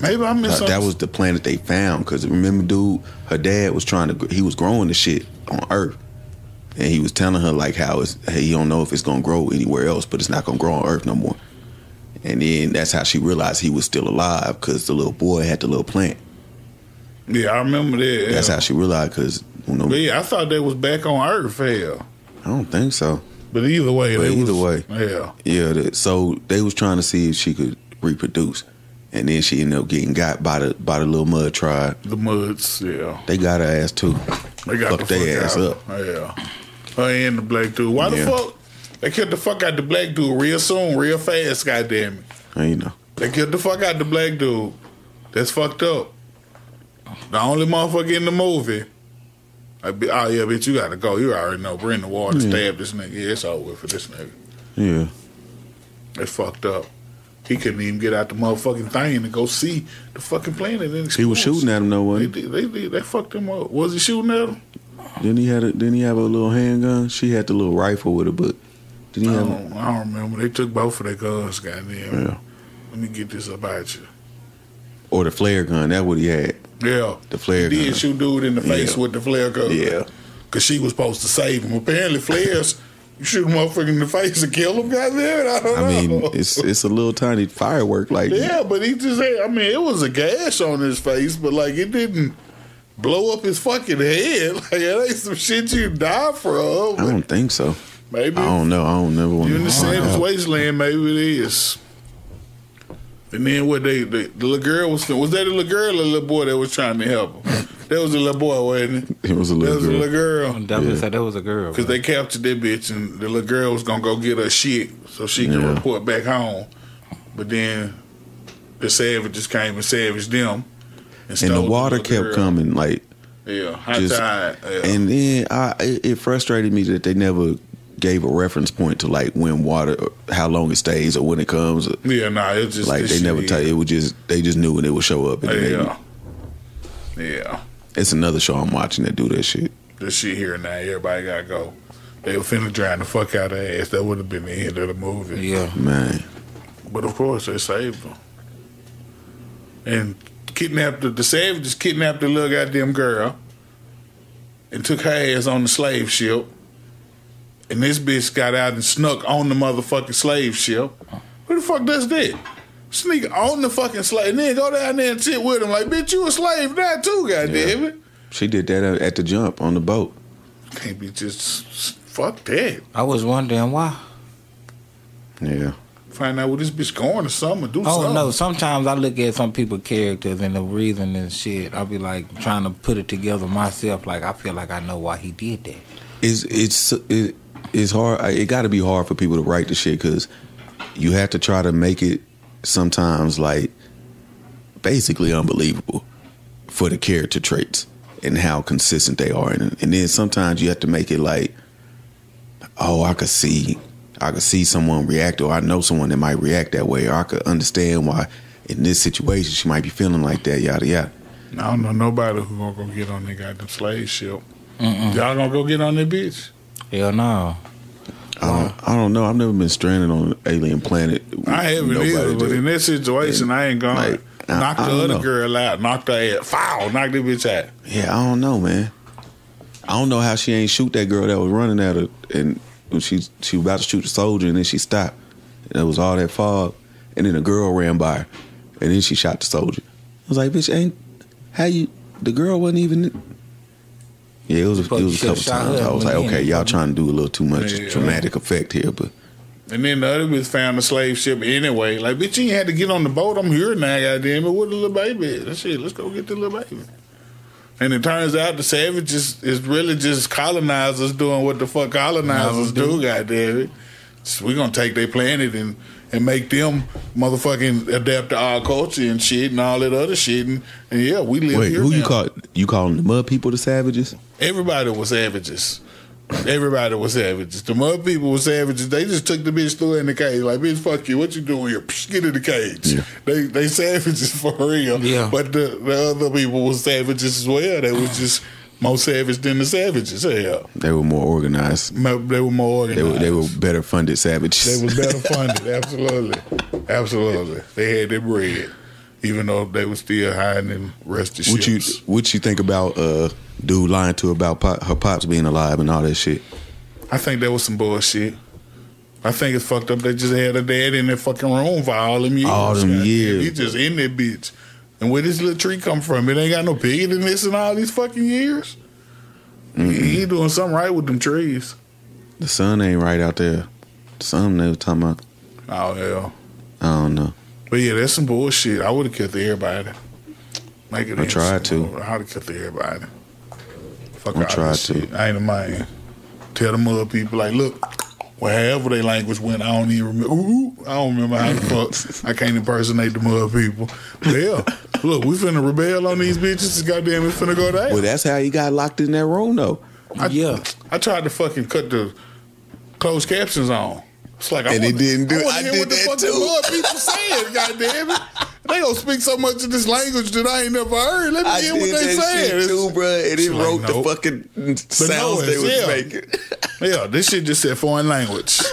Maybe I Thought misunderstood. that was the planet they found. Because remember, dude, her dad was trying to. He was growing the shit on Earth, and he was telling her like how it's. Hey, you don't know if it's gonna grow anywhere else, but it's not gonna grow on Earth no more. And then that's how she realized he was still alive because the little boy had the little plant. yeah, I remember that. That's yeah. how she realized because you know, yeah, I thought they was back on Earth. Hell, I don't think so. but either way, But either was, way. yeah. Yeah, so they was trying to see if she could reproduce, and then she ended up getting got by the by the little mud tribe. The muds, yeah. They got her ass too. They got Fuck the their ass out. up. Yeah. Her and the black dude. Why Yeah. the fuck? They killed the fuck out the black dude real soon, real fast, goddamn it. You know. They killed the fuck out the black dude. That's fucked up. The only motherfucker in the movie. I be, oh yeah, bitch, you gotta go. You already know. Bring the water, Yeah. stab this nigga. Yeah, it's over with for this nigga. Yeah. That's fucked up. He couldn't even get out the motherfucking thing and go see the fucking planet. And He was shooting at him though, They wasn't he? did. They. They fucked him up. Was he shooting at him? Didn't he had a, didn't he have a little handgun? She had the little rifle with her, but didn't I he have? don't, I don't remember. They took both of their guns, goddamn. Yeah. Let me get this about you. Or the flare gun? That what he had. Yeah. The flare He did gun. shoot dude in the face Yeah. with the flare gun. Yeah. Because she was supposed to save him. Apparently, flares, you shoot a motherfucker in the face and kill him, goddamn it. I don't know. I mean, it's it's a little tiny firework. Like Yeah, but he just had, I mean, it was a gash on his face, but like it didn't blow up his fucking head. Like, that ain't some shit you die from. I don't think so. Maybe. I don't know. I don't never want You in the to. savage wasteland, maybe it is. And then what they, the, the little girl was was that a little girl or a little boy that was trying to help him? That was a little boy, wasn't it? It was a little. That little was a girl. little girl. Definitely said that was a girl. Because they captured that bitch and the little girl was gonna go get her shit so she could Yeah. report back home. But then the savages came and savaged them. And stole the water kept girl. coming. Like Yeah, high just- tide. Yeah. And then I, it, it frustrated me that they never gave a reference point to like when water, how long it stays, or when it comes. yeah, nah, it's just Like they shit never here. tell you. It was just they just knew when it would show up. And then they- Yeah. Yeah. it's another show I'm watching that do that shit. this shit here now. Everybody gotta go. They were finna drown the fuck out of their ass. That would have been the end of the movie. Yeah. Man, But of course, they saved them. And kidnapped the, the savages kidnapped the little goddamn girl and took her ass on the slave ship. And this bitch got out and snuck on the motherfucking slave ship. Who the fuck does that? Sneak on the fucking slave and then go down there and sit with him like, bitch, you a slave now too, goddamn it. she did that at- at the jump on the boat. Can't be just fuck that. I was wondering why. Yeah, Find out where this bitch going or something. Or do Oh something. no! Sometimes I look at some people's characters and the reason and shit. I'll be like trying to put it together myself. Like I feel like I know why he did that. it's it's it, it's hard. It got to be hard for people to write the shit because you have to try to make it sometimes like basically unbelievable for the character traits, and how consistent they are. And, and then sometimes you have to make it like, oh, I could see, I could see someone react, or I know someone that might react that way, or I could understand why in this situation she might be feeling like that. Yada yada. I don't know nobody who gonna go get on that goddamn slave ship. Y'all gonna go get on that bitch? Hell no. I don't, I don't know. I've never been stranded on an alien planet. I haven't Nobody either, but in that situation, I ain't gonna Like, knock I the don't other know. girl out, knock her ass, foul, knock that bitch out. Yeah, I don't know, man. I don't know how she ain't shoot that girl that was running at her, and when she she was about to shoot the soldier, and then she stopped. And it was all that fog, and then a girl ran by her, and then she shot the soldier. I was like, bitch, ain't how you? The girl wasn't even. Yeah, it was. A, it was a couple times. I was like, okay, y'all trying to do a little too much Yeah. dramatic effect here, but And then the other bitch found the slave ship anyway. Like, bitch, you ain't had to get on the boat. I'm here now, goddamn it. Where the little baby is? That shit, let's go get the little baby. And it turns out the savages is really just colonizers doing what the fuck colonizers do, goddamn it. So we gonna take their planet and, and make them motherfucking adapt to our culture and shit and all that other shit. And, and yeah, we live wait, here who you call you calling the mud people the savages? Everybody was savages. Everybody was savages. The mud people were savages. They just took the bitch her in the cage. Like, bitch, fuck you. What you doing here? Psh, get in the cage. Yeah. They they savages for real. Yeah. But the, the other people were savages as well. They was just more savage than the savages. Hell. They were more organized. They were more They organized. were they were better funded savages. They was better funded. Absolutely. Absolutely. They had their bread. Even though they were still hiding in rusty What you what you think about uh dude lying to her about pop, her pops being alive and all that shit? I think that was some bullshit. I think it's fucked up. They just had a dad in that fucking room for all them years. All them goddamn. years. He just in that bitch. And where this little tree come from? It ain't got no piggy in this in all these fucking years. He, he doing something right with them trees. The sun ain't right out there. The sun they was talking about. Oh hell. I don't know. But yeah, that's some bullshit. I would have killed everybody. Make it I tried to. I would have killed everybody. Fuck I all tried to. shit. I ain't a man. Tell them other people like, look, wherever their language went, I don't even remember. Ooh, I don't remember how the fuck I can't impersonate the mud people. But yeah, look, we finna rebel on these bitches. Goddamn, it finna go down. Well, that's how he got locked in that room though. I, Yeah. I tried to fucking cut the closed captions on. It's like I And it wanna- didn't do- I, wanna I hear did what the that the too. Lord people saying. Goddamn it, they gonna speak so much of this language that I ain't never heard. Let me I hear what they saying. too, bro. And it like, wrote nope. the fucking sounds they was yeah. making. Yeah, this shit just said foreign language.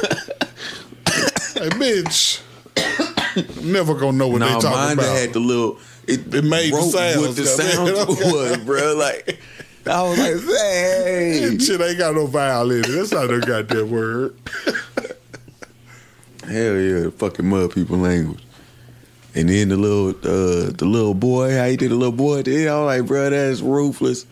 hey, bitch. Never gonna know what No, they talking mine about. had the little. It, It made the wrote sounds, what the sounds was, bro. Like I was like, hey. That shit ain't got no vowel in it. That's not no goddamn word. Hell yeah, the fucking mud people language. And then the little uh, the little boy, how he did the little boy, I was like, bro, that's ruthless.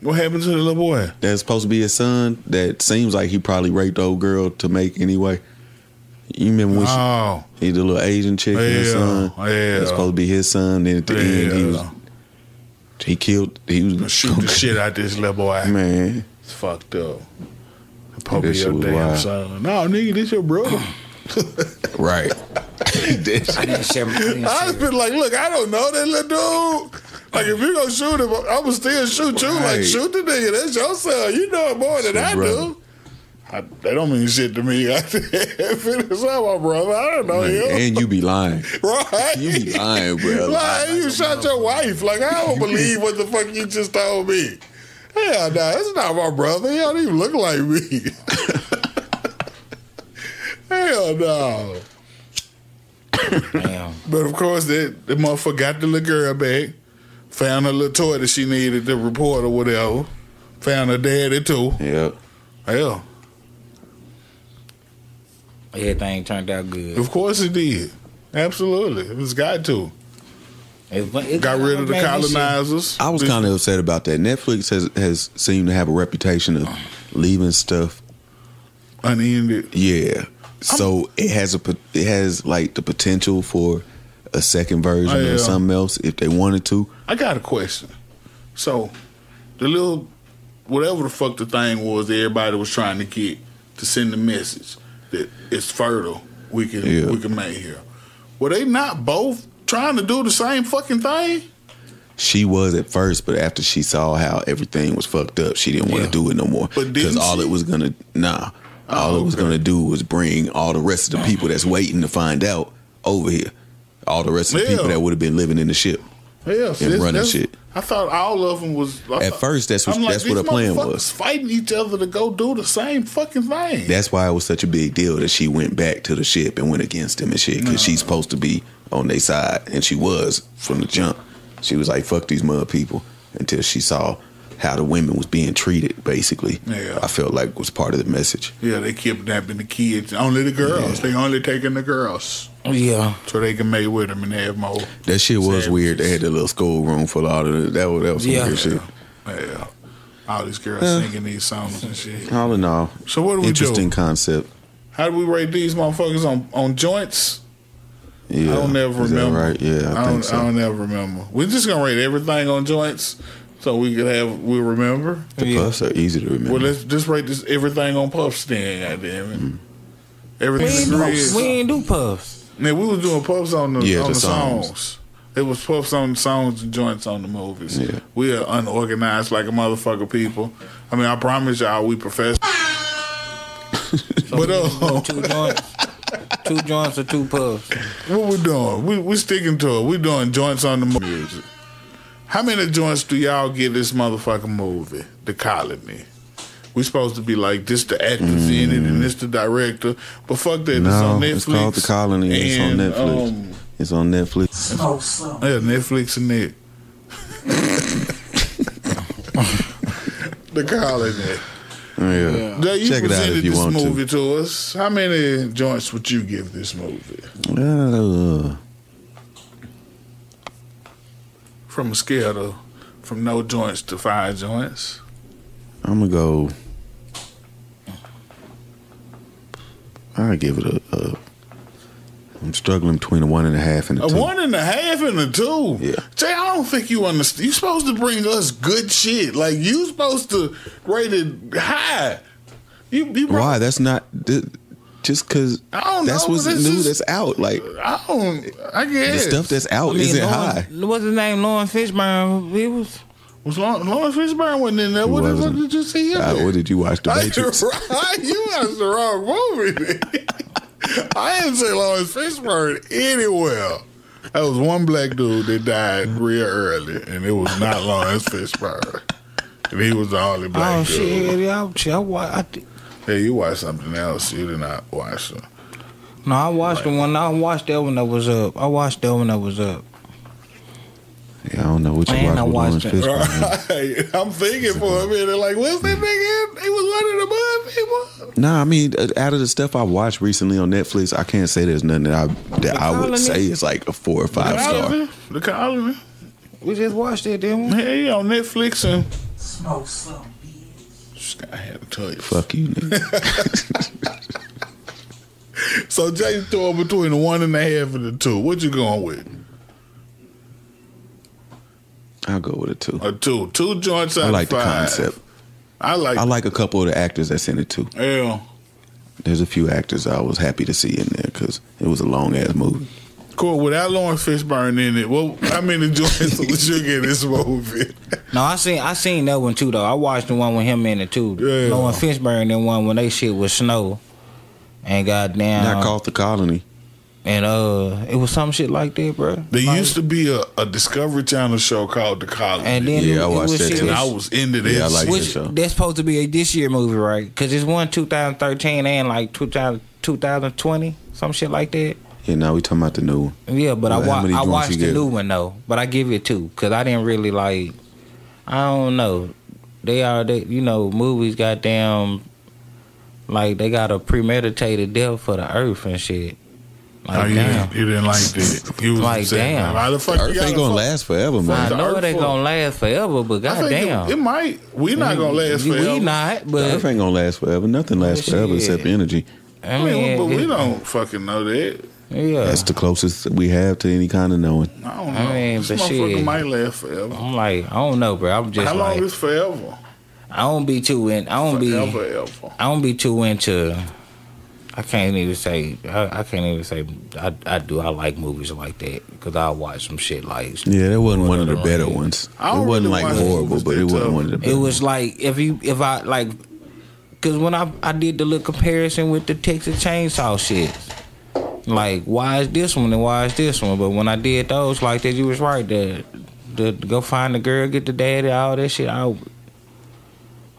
What happened to the little boy? That's supposed to be his son. That seems like he probably raped the old girl to make anyway. You remember when Oh, she, he the little Asian chick and his Yeah, son? yeah. That's supposed to be his son. Then at the end, he was yeah. he killed. He was Shoot the shit out of this little boy. man. It's fucked up. Probably your damn wild. son. No, nigga, this your brother. Right. I didn't share. I didn't I share. just been like, look, I don't know that little dude. Like, if you gonna shoot him, I'ma still shoot you. Like, shoot the nigga. That's your son. You know it more than Your I brother. do. I, they don't mean shit to me. if it's not my brother, I don't know him. and you be lying. Right? You be lying, bro. Like, you shot your wife. Like, I don't believe what the fuck you just told me. Hell no, that's not my brother. He don't even look like me. Hell no. Damn. But of course, that the motherfucker got the little girl back, found a little toy that she needed to report or whatever. Found her daddy too. Yep. Hell, Everything turned out good. of course it did. Absolutely, it was got to. It, it, Got rid of the man, this shit- colonizers. I was kind of upset about that. Netflix has has seemed to have a reputation of leaving stuff. unended. Yeah. So it has a it has like the potential for a second version Oh, yeah. or something else if they wanted to. I got a question. So, the little whatever the fuck the thing was, that everybody was trying to get to send the message that it's fertile. We can Yeah. we can make here. Were they not both trying to do the same fucking thing? she was at first, but after she saw how everything was fucked up, she didn't want Yeah. to do it no more. But Because all it was gonna nah, all Oh, it was gonna do was bring all the rest of the people that's waiting to find out over here. All the rest of the people that would have been living in the ship. Yeah, and running shit. I thought all of them was. I At thought- first, that's what- like, that's what her plan was. Fighting each other to go do the same fucking thing. That's why it was such a big deal that she went back to the ship and went against him and shit. Because she's supposed to be on their side, and she was from the jump. She was like, "Fuck these mud people," until she saw how the women was being treated. Basically, Yeah. I felt like was part of the message. yeah, they kidnapping the kids. Only the girls. They only taking the girls Yeah. so they can make with them and have more. That shit was Savages. weird. They had the little schoolroom full of all of it. That was that was some Yeah. weird shit. Yeah, all these girls singing these songs and shit. All in all, So what do we interesting do? concept. How do we rate these motherfuckers on on joints? Yeah, I don't never Is that remember. right? Yeah, I, I, think don't. so. I don't ever remember. We're just gonna rate everything on joints, so we could have we will remember. the Yeah. puffs are easy to remember. Well, let's just write this everything on puffs then. Goddamn it. Mm. We Everything ain't, do, we ain't do puffs. Man, we was doing puffs on the Yeah, on the the, songs. songs. It was puffs on the songs and joints on the movies. Yeah. We are unorganized like a motherfucker people. I mean, I promise y'all, we professional. but uh, Two joints. Two joints or two puffs. what we doing? We we sticking to it. We doing joints on the movie. How many joints do y'all get this motherfucking movie, The Colony? We supposed to be like this the actors in it and this the director, but fuck that. it's no, on Netflix. it's called The Colony. It's on Netflix. um, it's on Netflix. Smoke some. Yeah, Netflix and it. the colony. Yeah. Jay, you Check it out presented if you this want to. movie to. us. How many joints would you give this movie? Uh, From a scale of from no joints to five joints. I'm gonna go. I give it a, a. I'm struggling between a one and a half and a, A two. one and a half and a two. Yeah. Jay, I don't think you understand. You're supposed to bring us good shit. Like you're supposed to rate it high. You, you brought- Why? That's not th- just because. That's know, what's new. just- that's out. Like I don't. I guess the stuff that's out I mean, isn't Lauren- high. What's his name? Lauren Fishburne. He was. Was Lawrence, Lawrence Fishburne wasn't in there? What the fuck did you see him? Uh, in? what did you watch? The I- Matrix. right, you watched the wrong movie. I didn't say Lawrence Fishburne anywhere. That was one black dude that died real early, and it was not Lawrence Fishburne. And he was the only black Oh dude. shit! Yeah, I, I, wa- I, thi- Hey, you watched something else. You did not watch it. no, I watched the one. I watched that one that was up. I watched that one that was up. Yeah, I don't know what you Man, I watched with Lawrence watched Fishburne. Right. I'm thinking for a minute, like, what's that nigga? in? He was one of the mud people. Nah, I mean, uh, out of the stuff I watched recently on Netflix, I can't say there's nothing that I that I Colony? would say is like a four or five star. Colony. The Colony. We just watched it, didn't we? Hey, on Netflix and Smoke some, bitch. I had to tell you. Fuck you, nigga. So Jay threw between the one and a half and the two. What you going with? I'll go with a two. A two. Two joints I like the five. concept. I like. I like a couple of the actors that's in it too. Yeah. There's a few actors I was happy to see in there because it was a long ass movie. Cool. Without Lawrence Fishburne in it, well, how many joints would you get this movie? No, I seen I seen that one too though. I watched the one with him in it too. Yeah. Lauren Fishburne, and one when they shit was snow, and goddamn, Not called the colony. and uh, it was some shit like that, bro. There Like- used to be a, a Discovery Channel show called The Colony. and then Yeah, it, I it watched was that shit too. and I was- was into this. Yeah, I like that show. that's supposed to be a this year movie, right? Because it's one 2013 and like 2000, 2020, some shit like that. Yeah, now we talking about the new one. Yeah, but Well, I how wa- many I watched the give new one though, but I give it two because I didn't really like. I don't know. They are they you know movies goddamn like they got a premeditated death for the earth and shit. Oh, like Oh, you, damn. didn't, you didn't like that. You was Like, saying, damn. Why the fuck Earth ain't gonna fuck- last forever, man. I know Earth they for- gonna last forever, but I think goddamn, it, it might. We're not gonna last forever. we forever. not. The But Earth ain't gonna last forever. Nothing lasts Shit. forever except energy. I I mean, mean, but we don't fucking know that. Yeah, That's the closest we have to any kind of knowing. I don't know. I mean, this but motherfucker shit. might last forever. I'm like I don't know, bro. I'm just How long like is forever? I don't be too in. I don't be. Forever, ever. I don't be too into. I can't even say. I, I can't even say. I, I do. I like movies like that because I watch some shit like. Yeah, that wasn't one of the Lord better of the ones. I It wasn't really like horrible, movies but it wasn't tough. one of the It better. was like if you if I like, cause when I I did the little comparison with the Texas Chainsaw shit, like why is this one and why is this one? But when I did those like that, you was right. The the go find the girl, get the daddy, all that shit. I,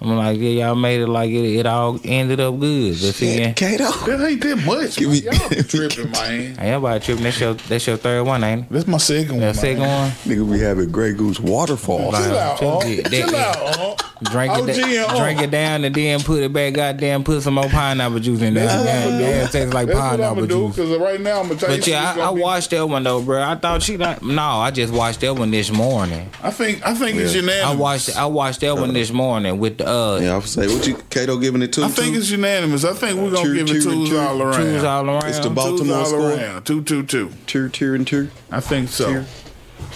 I'm like, yeah, y'all made it like it. It all ended up good. But see, Shit, yeah, Kato. That ain't that much. Give man. me- Y'all tripping, man. ain't nobody tripping. That's your that's your third one, ain't it? That's my second one. That second man. one. Nigga, we having Grey Goose waterfall. Like- Chill out, Chill Unc. Chill That- out, Unc. Drink it, OG da- drink it down and then put it back. Goddamn, put some more pineapple juice in there. That's what Yeah, yeah, it tastes like That's what I'm pineapple gonna do juice. because right now I'm gonna tell you. But yeah, I, I gonna be- watched that one though, bro. I thought she not. No, I just watched that one this morning. I think I think it's Yeah. unanimous. I watched I watched that one uh-huh. this morning with the uh Yeah, I was say, what you, Kato giving it to? I think it's unanimous. I think we're gonna Cheer, give it cheer, twos cheer. all around. twos all around. It's the Twos Baltimore all score. around. Two two two. Cheer, cheer, and cheer. I think so. Cheer.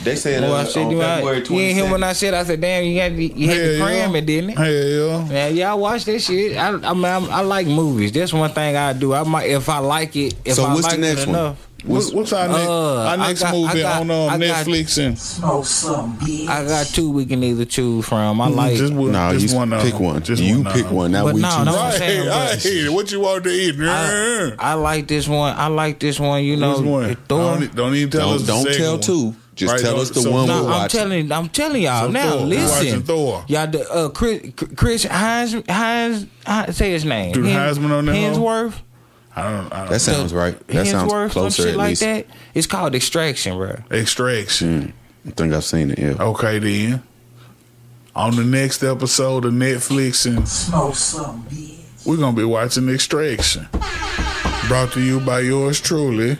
They said Well, uh, I said, on you, I, you ain't hear when I said I said damn you had to, you had to cram yeah. it didn't it? Hell yeah. Yeah, yeah, I watched that shit. I, I mean, I'm, I like movies. That's one thing I do. I might if I like it. If So I what's like the next one? enough. What's, what's our, next, Uh, our next got- movie I got- on um, I got- Netflix and Smoke some, bitch. I got two we can either choose from. I like. just one, No, just you one pick them. one. Just you one pick one. Now But we no, choose. no. Right, saying, I but- hate it. What you want to eat? I, I like this one. I like this one. You know, one? Thor. Don't, don't even tell Don't, us. don't tell one. two. Just Right, tell us the so one no, we're No, I'm watching. telling, I'm telling y'all So now. Thor, listen, Thor. y'all, the, uh, Chris, Chris Hines, Hines, Hines, say his name. Dude, Heisman on that hoe? Hensworth. I don't. I don't That sounds right. That sounds Hensworth, some closer shit at like least. that. It's called Extraction, bro. Extraction. Hmm. I think I've seen it. Yeah. Okay, then. On the next episode of Netflix, and Smoke some, bitch. we're gonna be watching Extraction. Brought to you by yours truly,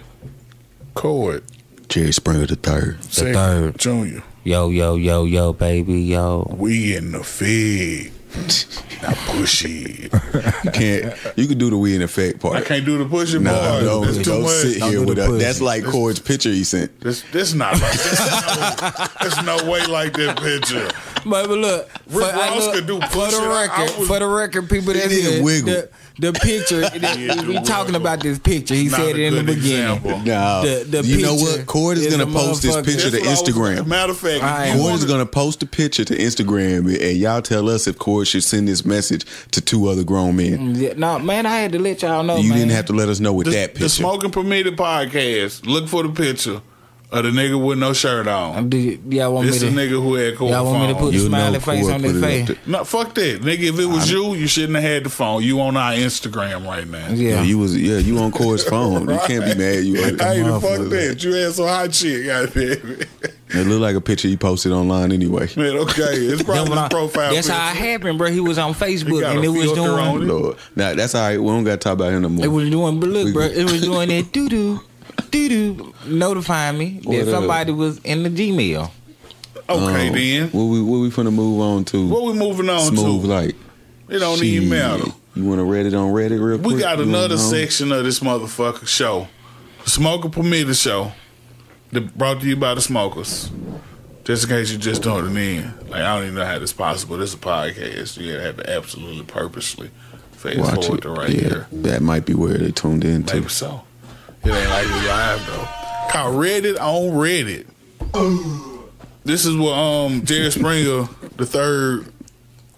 Coed. Jerry Springer the third. Second, third. Junior. Yo, yo, yo, yo, baby, yo. We in the fig. Now push it. You can't. You can do the we in effect part. I can't do the pushing No, part. don't, That's too don't much. sit Don't here do with the us. That's like Cord's picture he sent. This this not like this. No, there's no way like that picture. But, but look, Rick for, I Ross look, could do for the it. I- I record, was- for the record, people that He did hear wiggle. the, the picture, did we talking about this picture. He Not said it in the beginning. No, The- the you know what? Cord is is gonna post this picture to That's what I was- Instagram. matter of fact, I if you ain't- Cord is gonna post a picture to Instagram, and y'all tell us if Cord should send this message to two other grown men. Yeah, no, man, I had to let y'all know. you man. didn't have to let us know with the, that picture. the picture. Smoking Permitted podcast. Look for the picture of the nigga with no shirt on. Do y- y'all want This me the to? nigga who had cold Y'all want me to put the You know smiley face on put his it face? there. No, fuck that, nigga. If it was you, you shouldn't have had the phone. You on our Instagram right now. Yeah, Yeah, you was yeah, you on Cord's phone. You can't be mad. You like I ain't the fuck motherfucker. that. You had some hot shit, goddamn it. It looked like a picture he posted online anyway. Man, okay, it's probably what I- his profile. that's how it happened, bro. He was on Facebook and it was doing. it. Lord. Now that's all right. We don't got to talk about him no more. It was doing, but look, We bro, it was doing that doo doo, doo doo, notifying me What that up? somebody was in the Gmail. Okay, Um, then. What we what we finna move on to? What we moving on Smooth to? like. It don't even Shit. matter. You want to read it on Reddit real quick? We got You another section of this motherfucker show. Smoker Permitted Show. That brought to you by the smokers. Just in case you just don't in. Like I don't even know how this possible. This is a podcast. You have to absolutely purposely fast Watch forward it. to right yeah, here. that might be where they tuned in to. Maybe so. It ain't like we live though. Called Reddit on Reddit. This is what um Jerry Springer, the third,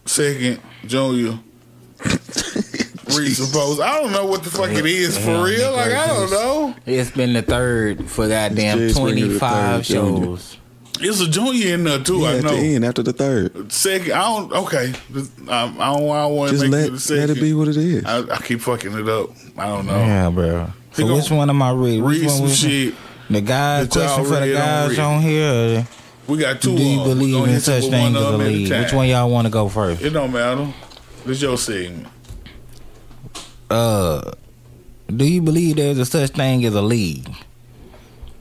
second, junior, resuppose. I don't know what the fuck it is for real. Like I don't know. It's been the third for goddamn Jay Springer the twenty five third, Junior. shows. It's a junior in there too. Yeah, I at the end after the third. Second, I don't. Okay, I, I don't. I don't want to Just make let it the second. let it be what it is. I, I keep fucking it up. I don't know. Yeah, bro. So which one am I reading? Which Read one some shit. The guys that y'all question for the on guys on here. We got two. Do you. Believe in such things as a a 'em at league? Which one y'all want to go first? It don't matter. This your segment. Uh, do you believe there's a such thing as a league?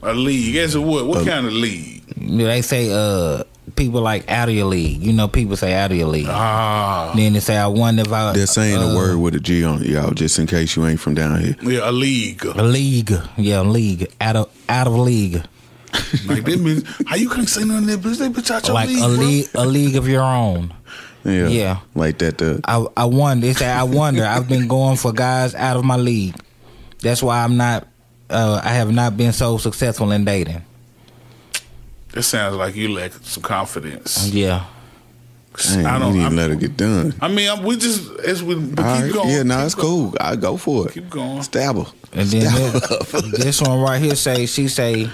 A league. Guess what? What kind of league? They say uh people like out of your league. You know, people say out of your league. Ah, Then they say I wonder if I They're saying uh, the word with a G on it, y'all, just in case you ain't from down here. yeah, a league. a league. Yeah, a league out of out of league. Like that means how you can't say nothing that bitch. That bitch out your like league, a league a league of your own. Yeah, Yeah. like that. Uh, I I wonder. They say I wonder. I've been going for guys out of my league. That's why I'm not. Uh, I have not been so successful in dating. It sounds like you lack some confidence. Yeah. Dang, I don't. didn't I'm- let it get done. I mean, I'm, we just as we keep right. going. yeah, no, keep it's going. cool. I go for it. Keep going. Stab her. And then Stab her. this, this one right here say she say,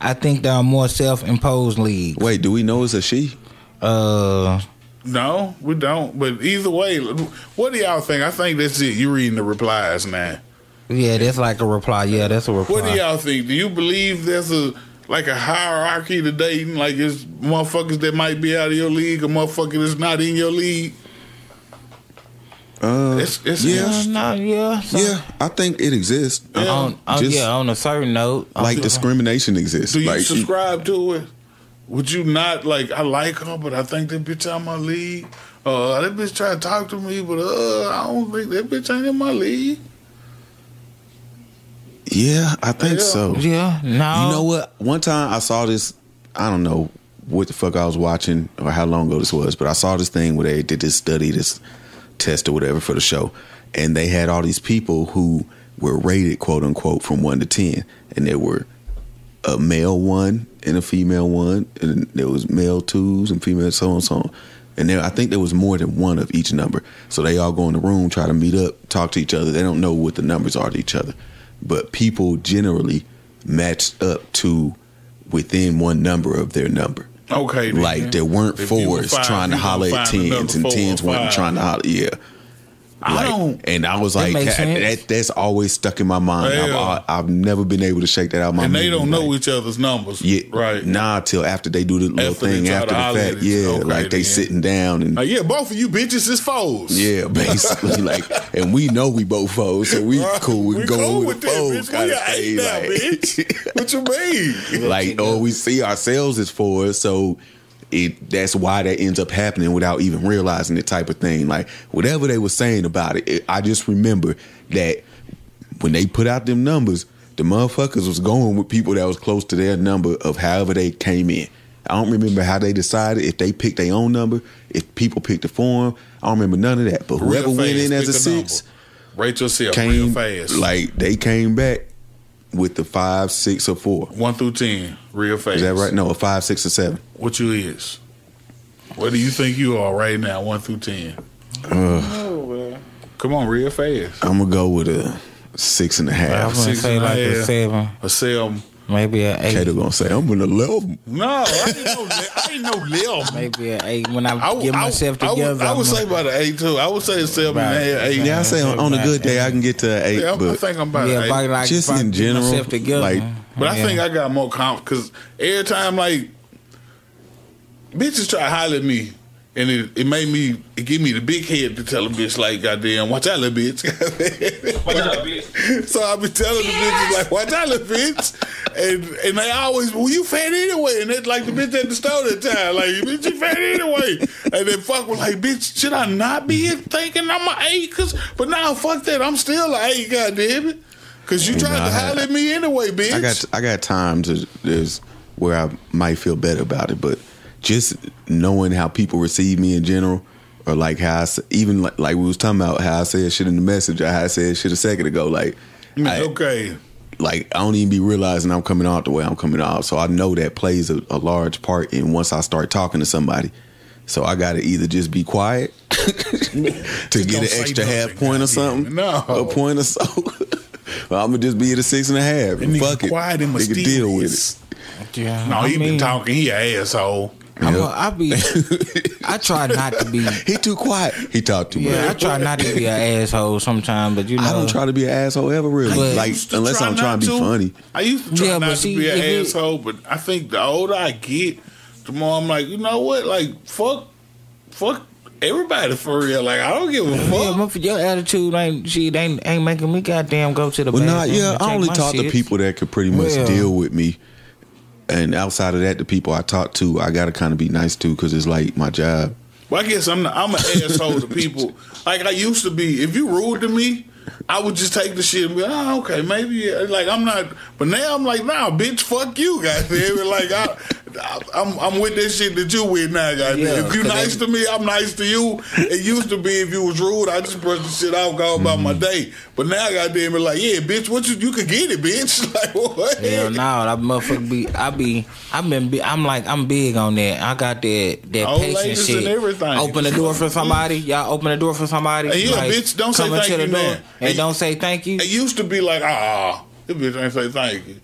I think there are more self-imposed leagues. Wait, do we know it's a she? Uh, No, we don't. But either way, what do y'all think? I think that's it. You reading the replies now. yeah, that's like a reply. Yeah, that's a reply. What do y'all think? Do you believe there's a like a hierarchy to dating? Like it's motherfuckers that might be out of your league, or motherfucker that's not in your league. Uh, It's, it's yeah. Uh, no, yeah, so- yeah, I think it exists. Yeah. On, on, Just- yeah, on a certain note, Like uh, discrimination exists. Do you like subscribe to it? Would you not like? I like her, but I think that bitch out my league. Uh, that bitch trying to talk to me, but uh, I don't think that bitch ain't in my league. Yeah, I think Yeah. so. Yeah, no. You know what? One time I saw this. I don't know what the fuck I was watching or how long ago this was, but I saw this thing where they did this study, this test or whatever for the show, and they had all these people who were rated quote unquote from one to ten, and there were a male one and a female one, and there was male twos and female so on so on. And there, I think there was more than one of each number. So they all go in the room, try to meet up, talk to each other. They don't know what the numbers are to each other, but people generally matched up to within one number of their number. Okay. Like there weren't If fours find- trying to holler at tens, and tens weren't trying to holler. Yeah. I don't- and I was like, makes that, that- that's always stuck in my mind. Yeah. I've, I've never been able to shake that out of my and they don't know like- each other's numbers. yeah, right. Nah, till after they do the little After thing after the fact. Yeah, okay, like they then. sitting down and Like, yeah, both of you bitches is foes. yeah, basically like, and we know we both foes, so we Right. cool. We, We go cool with with the foes kind We of got eight now, bitch. What you mean? like, or we see ourselves as foes, so it that's why that ends up happening without even realizing it type of thing. Like whatever they were saying about it, it I just remember that when they put out them numbers, the motherfuckers was going with people that was close to their number of however they came in. I don't remember how they decided if they picked their own number, if people picked the form. I don't remember none of that. But whoever went in as a six number. Rate yourself came fast. like they came back with the five, six, or four. one through ten, real fast. Is that right? No, a five, six, or seven. What you is? What do you think you are right now, one through ten? Oh, Come on, real fast. I'm gonna go with a six and a half. I'm gonna Six say and a like a half. seven, A seven. Maybe an eight, Kato gonna say I'm gonna eleven. No, I ain't no, li- I ain't no little. maybe an eight. When I, I, would- get I, myself I would- together, I would, I'm say about an eight too. I would say a seven and a half, eight. Yeah, I say on, on a good day I can get to an eight, Yeah, I, I but think I'm about yeah, an if eight. like, Just in general, myself together, like- But I yeah. think I got more confidence because every time like bitches try to holler at me, and it, it made me it give me the big head to tell a bitch like, goddamn, watch out, little bitch. Watch out, bitch. so I be telling the bitches like, watch out, little bitch, and and they always, well, you fat anyway, and it's like the bitch at the store that time, like, bitch, you fat anyway, and then fuck was like, bitch, should I not be here thinking I'm an eight? Cause, but now fuck that, I'm still an eight, goddamn it. Cause you tried know, to I holler at me anyway, bitch. I got I got times there's- there's where I might feel better about it, but just knowing how people receive me in general, or like how I, s- even like, like we was talking about how I said shit in the message, or how I said shit a second ago, like. I- okay. like I don't even be realizing I'm coming out the way I'm coming out. So I know that plays a, a large part in once I start talking to somebody. So I got to either just be quiet to get an extra half point or something, No. a point or so. well, I'm gonna just be at a six and a half. And Fuck it, quiet and Nigga deal with it. yeah, No, I he been talking. He an asshole. I'm a, be, I try not to be. He too quiet. He talk too Yeah, I try not to be an asshole sometimes, but you know, I don't try to be an asshole ever, really. But- like unless try I'm trying to be funny. I used to try Yeah, not but to be an if you- asshole, but I think the older I get, the more I'm like, you know what? Like, fuck, fuck everybody for real. Like, I don't give a fuck. but for your attitude ain't shit ain't ain't making me goddamn go to the Well, nah, bathroom yeah, I only my talk to people that could pretty much Well. deal with me. And outside of that, the people I talk to, I gotta kind of be nice to because it's like my job. Well, I guess I'm I'm an asshole to people. Like I used to be. If you rude to me, I would just take the shit and be, oh, okay, maybe. Like I'm not. But now I'm like, nah, bitch, fuck you, it. Like I- I'm I'm with this shit that you with now, goddamn. Yeah, if you nice they- to me, I'm nice to you. It used to be if you was rude, I just brush the shit off, go about my day. But now, goddamn, it like, yeah, bitch, what you you could get it, bitch. Like what? Hell no, that motherfucker be. I be. I've been. Be, I'm like. I'm big on that. I got that. That Old patient shit. and everything. Open the door for somebody. Y'all open the door for somebody. Hey, yeah, bitch, don't say thank the you door and Hey, don't say thank you. It used to be like, ah, this bitch ain't say thank you.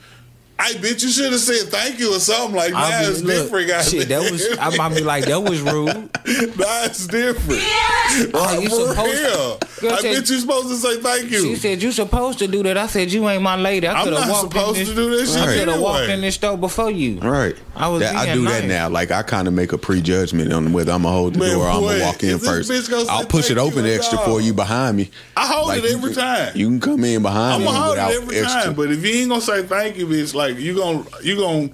Hey, bet you should have said thank you or something like that. be- It's look, different, guys. Shit, that was. I might be like, that was rude. That's different. Oh, you For supposed real. Girl I said- bitch, you supposed to say thank you. She said you supposed to do that. I said you ain't my lady. I I'm could have not walked in supposed this, to do this shit I could have walked in this store before you. Right. I was That- I being do that now. Like I kind of make a prejudgment on whether I'm gonna hold the Man, door or I'm what? gonna walk in first. bitch gonna say I'll push it open extra for you behind me. I hold Like, it every can- time. You can come in behind I'm me gonna hold it every time, but if you ain't gonna say thank you, bitch, like you gonna you gonna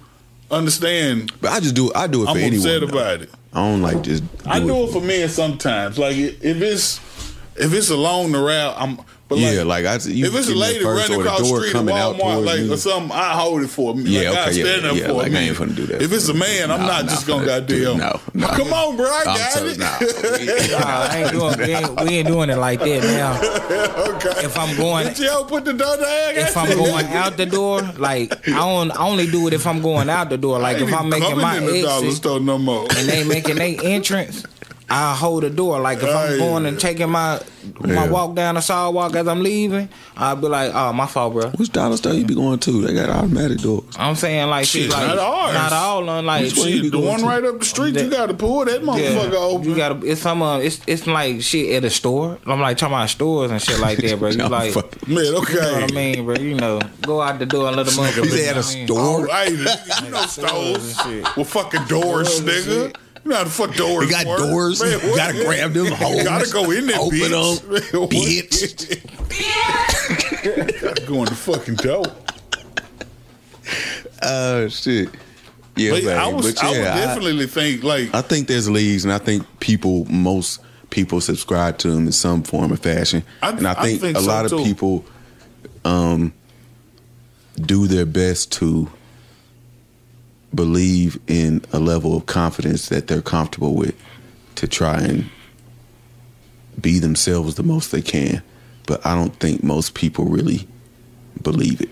understand. But I just do. I do it for I'm anyone. upset though. about it. I don't like just. Do I it. do it for men sometimes. Like if it's if it's along the route, I'm. But Yeah, like, like I. You if it's a lady running across the street coming out Walmart, towards like me. or something, I hold it for me. Yeah, like, I okay, yeah, up yeah, for like, I me. ain't finna do that If it's a man, I'm not nah, just gonna goddamn. no, no. Come on, bro, I I'm got so, it. nah. I ain't doing. We ain't, we ain't doing it like that now. okay. If I'm going, Bitch, yo, put the door down. if I'm going out the door, like I don't I only do it if I'm going out the door. Like if I'm making my in the dollar exit no more. and they making their entrance, I hold the door. Like if I'm going and taking my my Yeah. walk down the sidewalk as I'm leaving, I'll be like, oh my fault, bro. Which dollar store you be going to? They got automatic doors. I'm saying like Shit, shit, like not ours. not all on like Which one you Shit, be the one to? right up the street, you got to pull that motherfucker open. You gotta. It's some. Uh, it's it's like shit at a store. I'm like talking about stores and shit like that, bro. You No, like, fuck. Man, okay. you know what I mean, bro? You know, go out the door and let the motherfucker. You say at a I mean, store? Oh, hey, you know Stores stores and shit. with fucking doors, nigga. Shit. You know how the fuck doors You got work. doors. Man, you gotta grab them holes. Gotta go in there, Open bitch. them, Man, what? bitch. gotta go in the fucking door. Oh shit. Yeah, But man. I was, but I would yeah, I- definitely think like I think there's leagues, and I think people, most people subscribe to them in some form or fashion. I- and I I think, think a so, lot too. of people um, do their best to believe in a level of confidence that they're comfortable with to try and be themselves the most they can. But I don't think most people really believe it.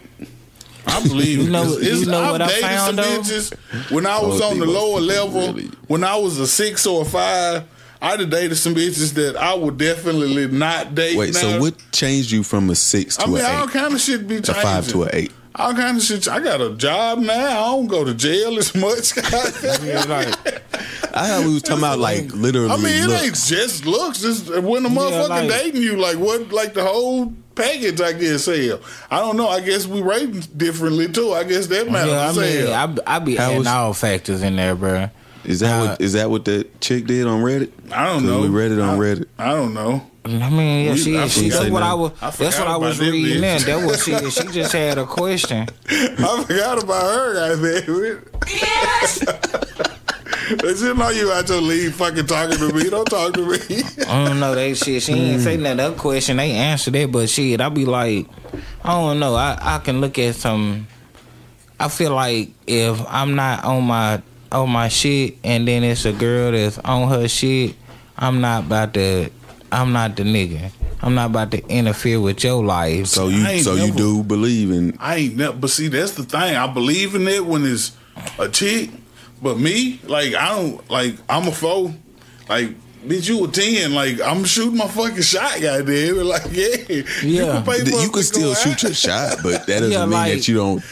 I believe You know- it's- it's- you know I've what I found, some though? bitches when I was Most on the lower level. really- When I was a six or a five, I'd have dated some bitches that I would definitely not date. Wait, now. so what changed you from a six to I mean, an all eight? kind of shit be A five to an eight. All kind of shit. I got a job now. I don't go to jail as much. yeah, like, I thought we was talking about like literally. I mean, it looks. ain't just looks. It's when the motherfucker like- dating you, like what, like the whole package. I guess hell. I don't know. I guess we rate differently too. I guess that matters. yeah, I mean. I I be adding all factors in there, bro. Is that Uh, what is that what the chick did on Reddit? I don't 'Cause know. We read it on I, Reddit. I don't know. I mean, yeah, We- she, I she that's what I that. was. I That's what I was reading. bitch. Then that was she. She just had a question. I forgot about her. I think. They should know you out your league fucking talking to me. Don't talk to me. I don't know they shit. She ain't say nothing. That question they answered it, but shit, I'll be like, I don't know. I I can look at some. I feel like if I'm not on my on my shit, and then it's a girl that's on her shit, I'm not about to. I'm not the nigga. I'm not about to interfere with your life. So you ain't so you do believe in I ain't never, but see, that's the thing. I believe in it when it's a chick, but me, like, I don't, like, I'm a foe. Like, bitch, you a 10. Like, I'm shooting my fucking shot, goddamn. Like, yeah. You Yeah. can, pay for you can still shoot your shot, but that doesn't Yeah, mean like- that you don't.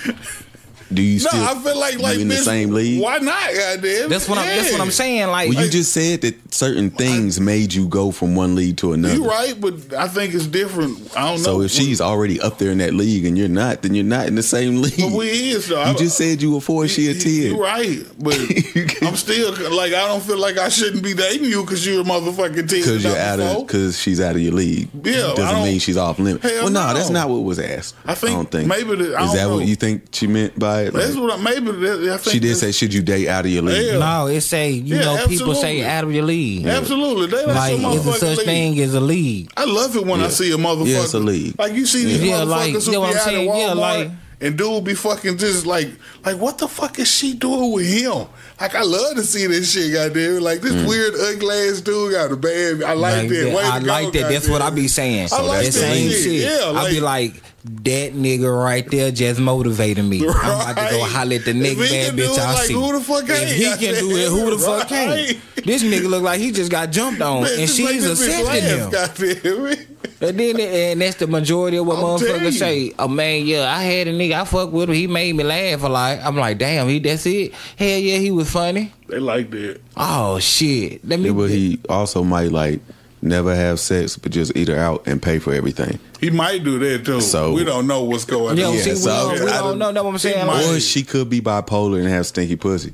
Do you No, still? I feel like, you like, in the same league? Why not, goddamn? That's what I'm. That's what I'm saying. Like, Well, you just said that certain things made you go from one league to another. You're right, but I think it's different. I don't know. So if she's already up there in that league and you're not, then you're not in the same league. But we is though. you just said you were four, she a ten. You right, but I'm still like I don't feel like I shouldn't be dating you because you're a motherfucking ten. Because you're not out of because she's out of your league. Yeah, doesn't mean she's off limit. Hell well, no, no. that's not what was asked. I think don't think maybe the- I is don't that what you think she meant by it? That's Like, what I, maybe I think she did say, "Should you date out of your league?" Yeah. no, it say you Yeah, know people say out of your league. absolutely. They like, Like, it's a such league. thing as a league. I love it when I see a motherfucker. Yeah, it's a league. Like you see these Yeah, motherfuckers like, who you know be out saying? at Yeah, like- and dude be fucking just like, like what the fuck is she doing with him? Like I love to see this shit, goddamn. Like this Mm. weird ugly ass dude got a bad. I like, Like that. that. Way I to like go, that. That's what I goddamn. be saying. I like that that same shit. shit. Yeah, I be like- like, that nigga right there just motivated me. I'm about to go holler at the If next bad bitch it, I like, see. who the fuck if ain't? he can do it, who the fuck can't? This nigga look like he just got jumped on, Man, and just make she's this bitch accepting laugh, him. goddamn. And then, and that's the majority of what I'm motherfuckers say. Oh man, yeah, I had a nigga, I fuck with him. He made me laugh a lot. I'm like, damn, he that's it. Hell yeah, he was funny. They like that. Oh shit, let me. Yeah, but he also might like never have sex, but just eat her out and pay for everything. He might do that too. So- we don't know what's going Yo, on. see, we so don't, we I don't don't- know. Know what I'm saying? might- Or she could be bipolar and have stinky pussy.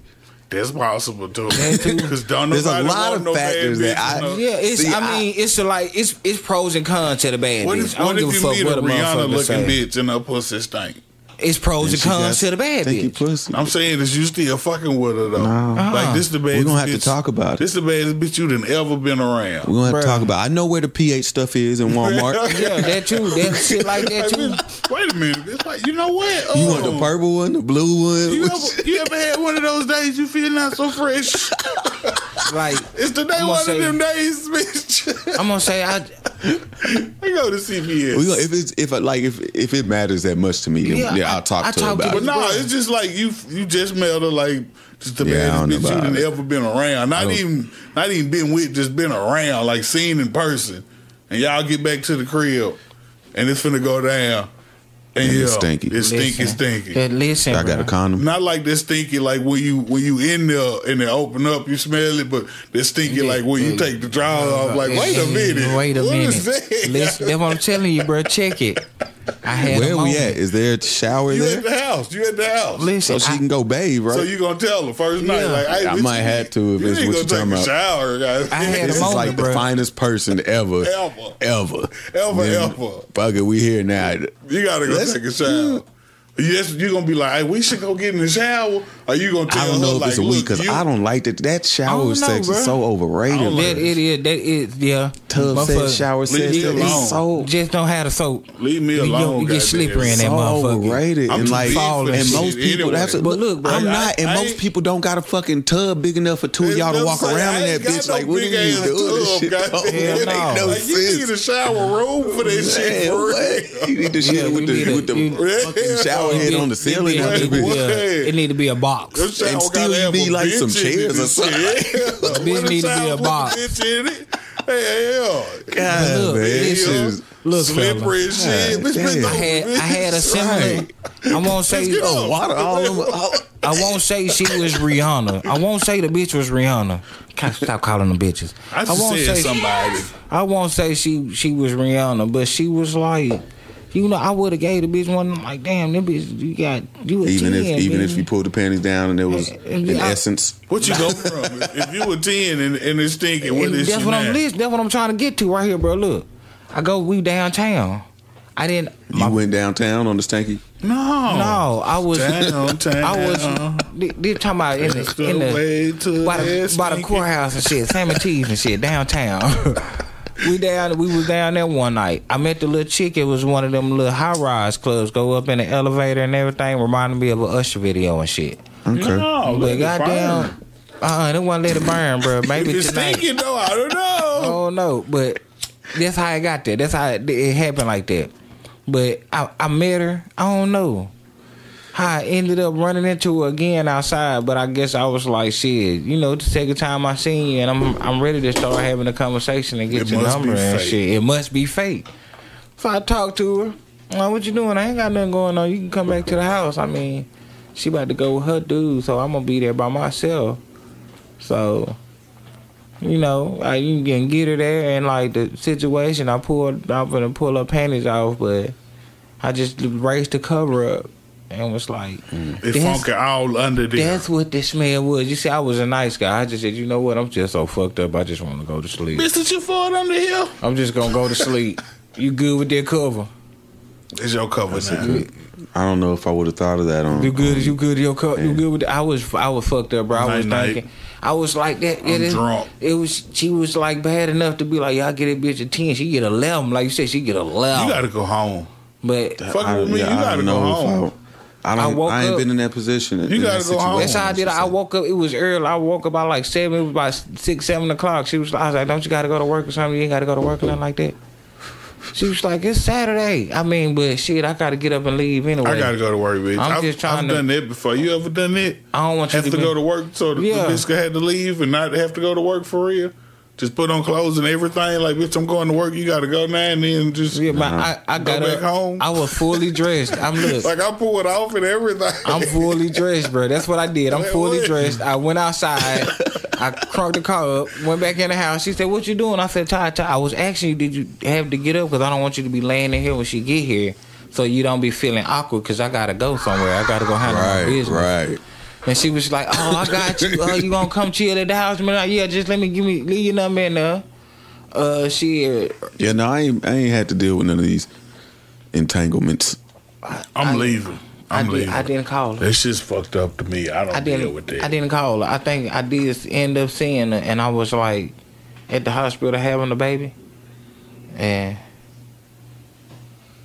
That's possible too. Because don't There's a lot of no factors that I- no. Yeah, it's. See, I I- mean, it's a, like it's it's pros and cons to the bad What bitch. if, I what don't give if a you fuck meet what a a Rihanna looking say. bitch and her pussy stink? It's pros and she got cons to the bad stinky bitch. pussy. I'm saying is you still fucking with her though. No. Like uh-huh. this the baddest We don't have to talk about it. This the baddest bitch you done ever been around. We're gonna have Bruh. to talk about. It. I know where the pH stuff is in Walmart. Yeah, that too. That shit like that Like, too. Wait a minute. It's like you know what? You Oh. want the oh. purple one, the blue one? You ever, you ever had one of those days you feel not so fresh? Like It's the day I'm gonna one say- of them days, bitch. I'm gonna say, I I go to CVS. we gonna, if it's if I, like if if it matters that much to me, then Yeah, yeah, I- I'll talk I to her talk to about But it. no, Bruh. it's just like you you just met her like just the Yeah, I baddest bitch you about done it. ever been around. Not don't- even not even been with, just been around, like seen in person. And y'all get back to the crib and it's finna go down. And, And yeah, it's stinky. It's stinky, listen, stinky. that- listen, I got a condom. Not like that stinky like when you when you in there and they open up, you smell it, but that stinky like when you take the drawers off, like, wait a minute. Wait a What minute. is that? Listen, that's what I'm telling you, bro. Check it. I had Where a we at? Is there a shower You there? at the house. You at the house. Listen, So she I- can go bathe, right? So you gonna tell her first night, Yeah. like, hey, I might you- have to if it's what you're talking take a about. shower, guys. I had this a is moment, like the finest person ever, Ever. ever, Ever, Then, ever. Fuck it, we here now. You gotta go Let's- take a shower. Yes, you're gonna be like, hey, we should go get in the shower. Or you gonna tell I don't her know if like, it's a week because I don't like that. That shower know, sex bruh. is so overrated. I don't That it is. That is. Yeah. Tub Motherfucker. sex, shower sex, Leave me alone. so Just don't have the soap. Leave me You- you- alone. You, get slippery in that so motherfucker. overrated. I'm and like, big for and that most people, anyway. that's a, But look, bro, I'm I- not, and I most ain't- people don't got a fucking tub big enough for two of y'all to walk That's what I'm around in that bitch. Like, what are you ass doing this tub, shit? goddamn. for? It Hell no. no Like, you need a shower room for that shit. For real. You need to shit with the need a- with the you- fucking shower head on the ceiling. It, out need- there, What? yeah, it need to be a box. Them shower And still gotta you have need, like, some bench in chairs it or something. shit. Bitch What need to be a box. bench in it? Hey, hell. God, Look, man, this this is- is Look, Slippery as shit. God Bitch, damn. bitch, I had I had a similar. Right. I won't say. Let's Oh, water all over. all- I won't say she was Rihanna. I won't say the bitch was Rihanna. Can't stop calling them bitches. I just won't said say somebody. I won't say she she was Rihanna, but she was like, you know, I would have gave the bitch one. I'm like, damn, that bitch, you got you a Even 10, if even if baby. you pulled the panties down and there was in essence. What you go from? If- if you were 10 and, and it's stinking, what And is that's what? I'm listening. That's what I'm trying to get to right here, bro. Look, I go we downtown. I didn't. You went downtown on the stanky. No. No, I was. Downtown. I was. They, they talking about in the, the in the way to by the, by the courthouse and shit, Sam and T's and shit downtown. we down. We was down there one night. I met the little chick. It was one of them little high rise clubs. Go up in the elevator and everything. Reminded me of a Usher video and shit. Okay. No, but let it goddamn, burn. uh, they want to let it burn, bro. Maybe If it's tonight. stinking though, I don't know. Oh no, but that's how I got there. That's how it, it happened like that. But I, I met her. I don't know how I ended up running into her again outside. But I guess I was like, shit, you know, to take the time I seen you, and I'm I'm ready to start having a conversation and get It your number and fake. shit. It must be fake. So I talked to her. Like, what you doing? I ain't got nothing going on. You can come back to the house. I mean, she about to go with her dude, so I'm gonna be there by myself. So you know, I you can get her there and like the situation I pulled I'm gonna pull her panties off, but I just raised the cover up and was like mm. It That's- funky all under there. that's what this man was. You see, I was a nice guy. I just said, you know what? I'm just so fucked up. I just want to go to sleep. Bitch, did you fall under here? I'm just gonna go to sleep. You good with that cover? It's your cover now. I don't know if I would have thought of that on. You good? You good? Your cover? You good with? That? I was I was fucked up, bro. I was Night, night. thinking. I was like that. I'm it, drunk. It was. She was like bad enough to be like, y'all get that bitch a ten. She get eleven. Like you said, she get eleven. You gotta go home. but Fuck I, with me, yeah, you gotta don't go know home. If I don't. I I, ain't up- been in that position. You that gotta go home. That's how I did. it. I woke up. It was early. I woke up about like seven. It was about six, seven o'clock. She was. I was like, "Don't you got to go to work or something? You ain't got to go to work or nothing like that." She was like, "It's Saturday." I mean, but shit, I got to get up and leave anyway. I gotta go to work, bitch. I'm I've, just trying I've to- done that before. You ever done that? I don't want you have to to be- go to work so the, Yeah. the bitch had to leave and not have to go to work for real. Just put on clothes and everything. Like, bitch, I'm going to work. You got to go now and then just Yeah, but uh-huh. I, I Go got back up. home. I was fully dressed. I'm look. like I pulled it off and everything. I'm fully dressed, bro. That's what I did. I'm Man, fully what? dressed. I went outside. I cranked the car up. Went back in the house. She said, "What you doing?" I said, "Ty, Ty, I was asking you, did you have to get up? Because I don't want you to be laying in here when she get here, so you don't be feeling awkward. Because I gotta go somewhere. I gotta go handle my Right, business." right. And she was like, "Oh, I got you. Uh, you gonna come chill at the house?" Man, like, yeah, just let me give me leave your number in there. Uh, she. Yeah, no, I ain't. I ain't had to deal with none of these entanglements. I'm leaving. I'm I, did, leaving. I didn't call her. That just fucked up to me. I don't I deal didn't. with that. I didn't call her. I think I did end up seeing her, and I was like at the hospital having a baby, and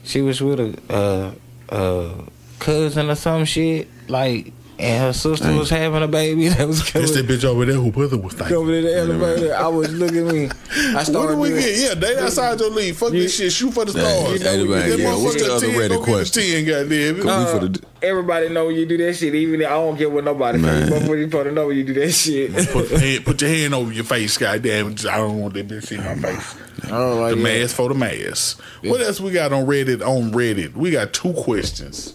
she was with a uh, uh, cousin or some shit. Like, and her sister Dang. was having a baby. That was It's coming, that bitch over there who brother was thinking. coming in the elevator. I was looking at me. I started. What started. do we doing- get? Yeah, they outside your league. Fuck this shit. Shoot for the stars. hey, You know, man, yeah, what's the other 10, Reddit go get the question? 10, goddamn. Uh, for the everybody know you do that shit. Even if I don't care what nobody Man. say. You supposed to know you do that shit. Put, your hand, put your hand over your face, goddamn. I don't want that bitch to see my face. Oh, like, The yeah. mask for the mask. What else we got on Reddit? On Reddit, we got two questions.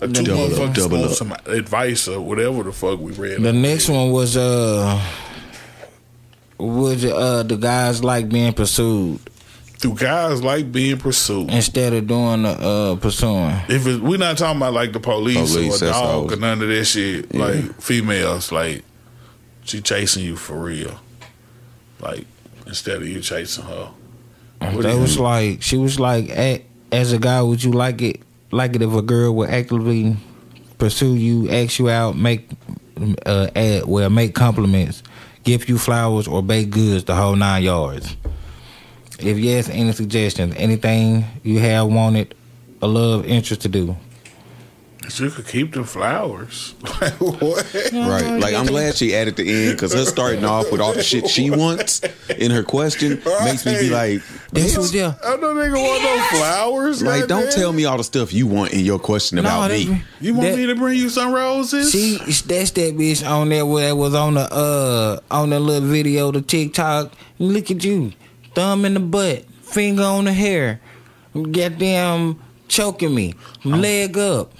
Two Double up, motherfuckers double up. some advice or whatever the fuck we read. The next one was uh was uh the guys like being pursued Do guys like being pursued? instead of doing the uh pursuing. If it, we're not talking about like the police, Police, or a dog or none of that shit, Yeah. like females, like she chasing you for real, like instead of you chasing her. What That was think? like she was like a as a guy would you like it like it if a girl would actively pursue you, ask you out, make uh add, well make compliments, gift you flowers or bake goods the whole nine yards. If yes, any suggestions, anything you have wanted a love interest to do. You could keep the flowers. Like, what? Right. Like I'm glad she added the end because her starting off with all the shit she wants in her question makes me be like, This was yeah. I don't nigga want no flowers. like don't goddamn. tell me all the stuff you want in your question about that- me. You want that- me to bring you some roses? She that's that bitch on there where it was on the uh on the little video, the TikTok. Look at you, thumb in the butt, finger on the hair, goddamn choking me, leg up.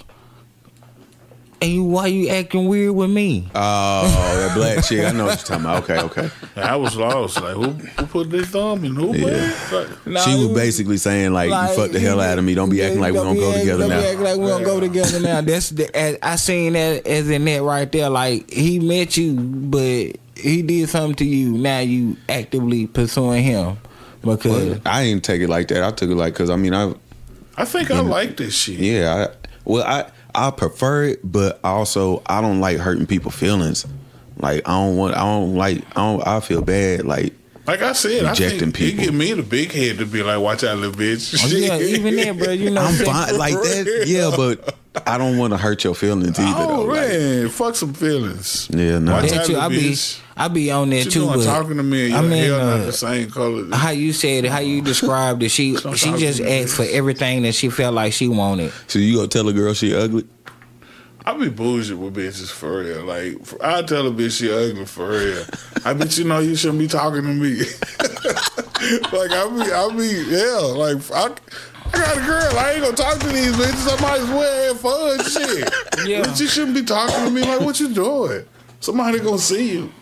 And you, why you acting weird with me? Oh, that black chick. I know what you're talking about. Okay, okay. I was lost. Like who, who put this thumb in who? Yeah. Like, Nah, she was basically saying like, like, you fucked the hell out of me. Don't be acting like we Don't don't go act- together don't be now. acting like we don't go together now. That's the, as- I seen that as in that right there. Like he met you, but he did something to you. Now you actively pursuing him because I didn't take it like that. I took it like because I mean I I think I like this shit. yeah I well I I prefer it, but also I don't like hurting people's feelings. Like I don't want I don't like I don't I feel bad like Like I said, I Rejecting think people. It give me the big head to be like, watch out, little bitch. Oh, yeah, even then, bro. You know, I'm what I'm saying? fine like that. Yeah, but I don't want to hurt your feelings either. Oh though. Like, man, fuck some feelings. Yeah, no. Watch out, too, I little be. I be on there What too. doing But talking to me? And I your mean, hair not uh, the same color. how you said, it, how you described it, she she just asked for everything that she felt like she wanted. So you gonna tell a girl she ugly? I be bullshit with bitches for real. Like I tell a bitch she ugly for real. I bet you know you shouldn't be talking to me. like I be, I be, yeah. Like I, I got a girl. I ain't gonna talk to these bitches. I might as well have fun. Shit. Yeah. But you shouldn't be talking to me. Like what you doing? Somebody gonna see you.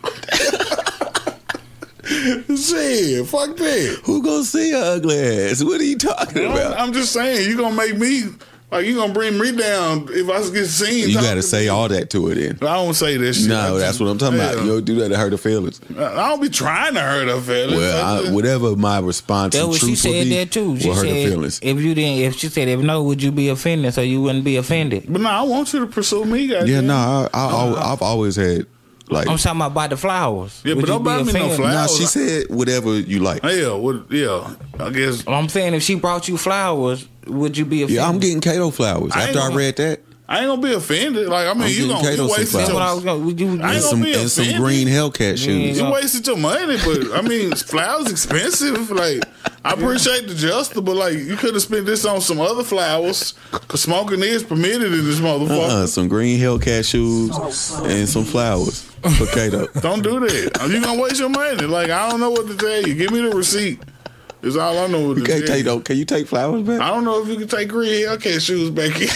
Shit, fuck that. Who gonna see her ugly ass? What are you talking I'm, about? I'm just saying, you gonna make me like you gonna bring me down if I get seen. You gotta to say me. all that to her then. I don't say that shit. No, just- that's what I'm talking about. Yeah. You don't do that to hurt her feelings. I don't be trying to hurt her feelings. Well, I I, whatever my response That was she said be, that too. She will hurt her said feelings. if you didn't, if she said if no, would you be offended? So you wouldn't be offended. but no, I want you to pursue me, guys. Yeah, no, I, I, I, I've always had like. I'm talking about by the flowers. Yeah, Would but don't buy me no flowers. Nah, she said whatever you like. Yeah, what, yeah. I guess I'm saying if she brought you flowers, would you be offended? Yeah, I'm getting Kato flowers. I After I gonna- read that, I ain't gonna be offended. Like I mean, I'm you getting gonna Kato you some wasted flowers. I your, was going. Would you? I ain't some, gonna be and some green Hellcat shoes. you wasted your money, but I mean, flowers expensive. Like I appreciate the gesture, but like you could have spent this on some other flowers. Cause smoking is permitted in this motherfucker. Uh, some green Hellcat shoes and some flowers for Kato. Don't do that. You gonna waste your money. Like I don't know what to tell you. Give me the receipt. Is all I know. What to Okay, tell you. Kato, can you take flowers back? I don't know if you can take green Hellcat shoes back in.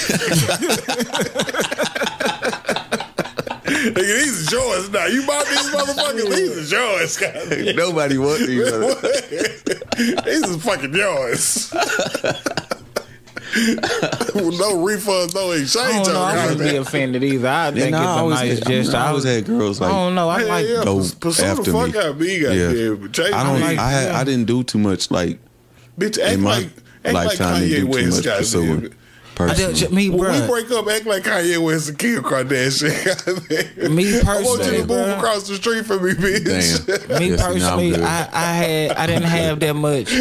Nigga, these are yours now. You bought these motherfuckers. These are yours, guys. Nobody wants these. these is fucking yours. With no refunds, no I exchange. don't know. I on wouldn't be offended either. I think And it's I a always, nice had, gesture. I always had girls like, I don't know. I Hell like. yeah, go pursue after the fuck me. out of me, Yeah. goddamn. Chase I don't. like- I had. yeah. I didn't do too much. Like Bitch, act in my like, act like lifetime, didn't Kanye do too West, much goddamn. pursuing. I Personally. did, me, When we break up, act like Kanye West and Kim Kardashian. Me personally, I want you personally, to move across the street from me, bitch. Damn. Me Yes, personally, good. I, I had I didn't have that much.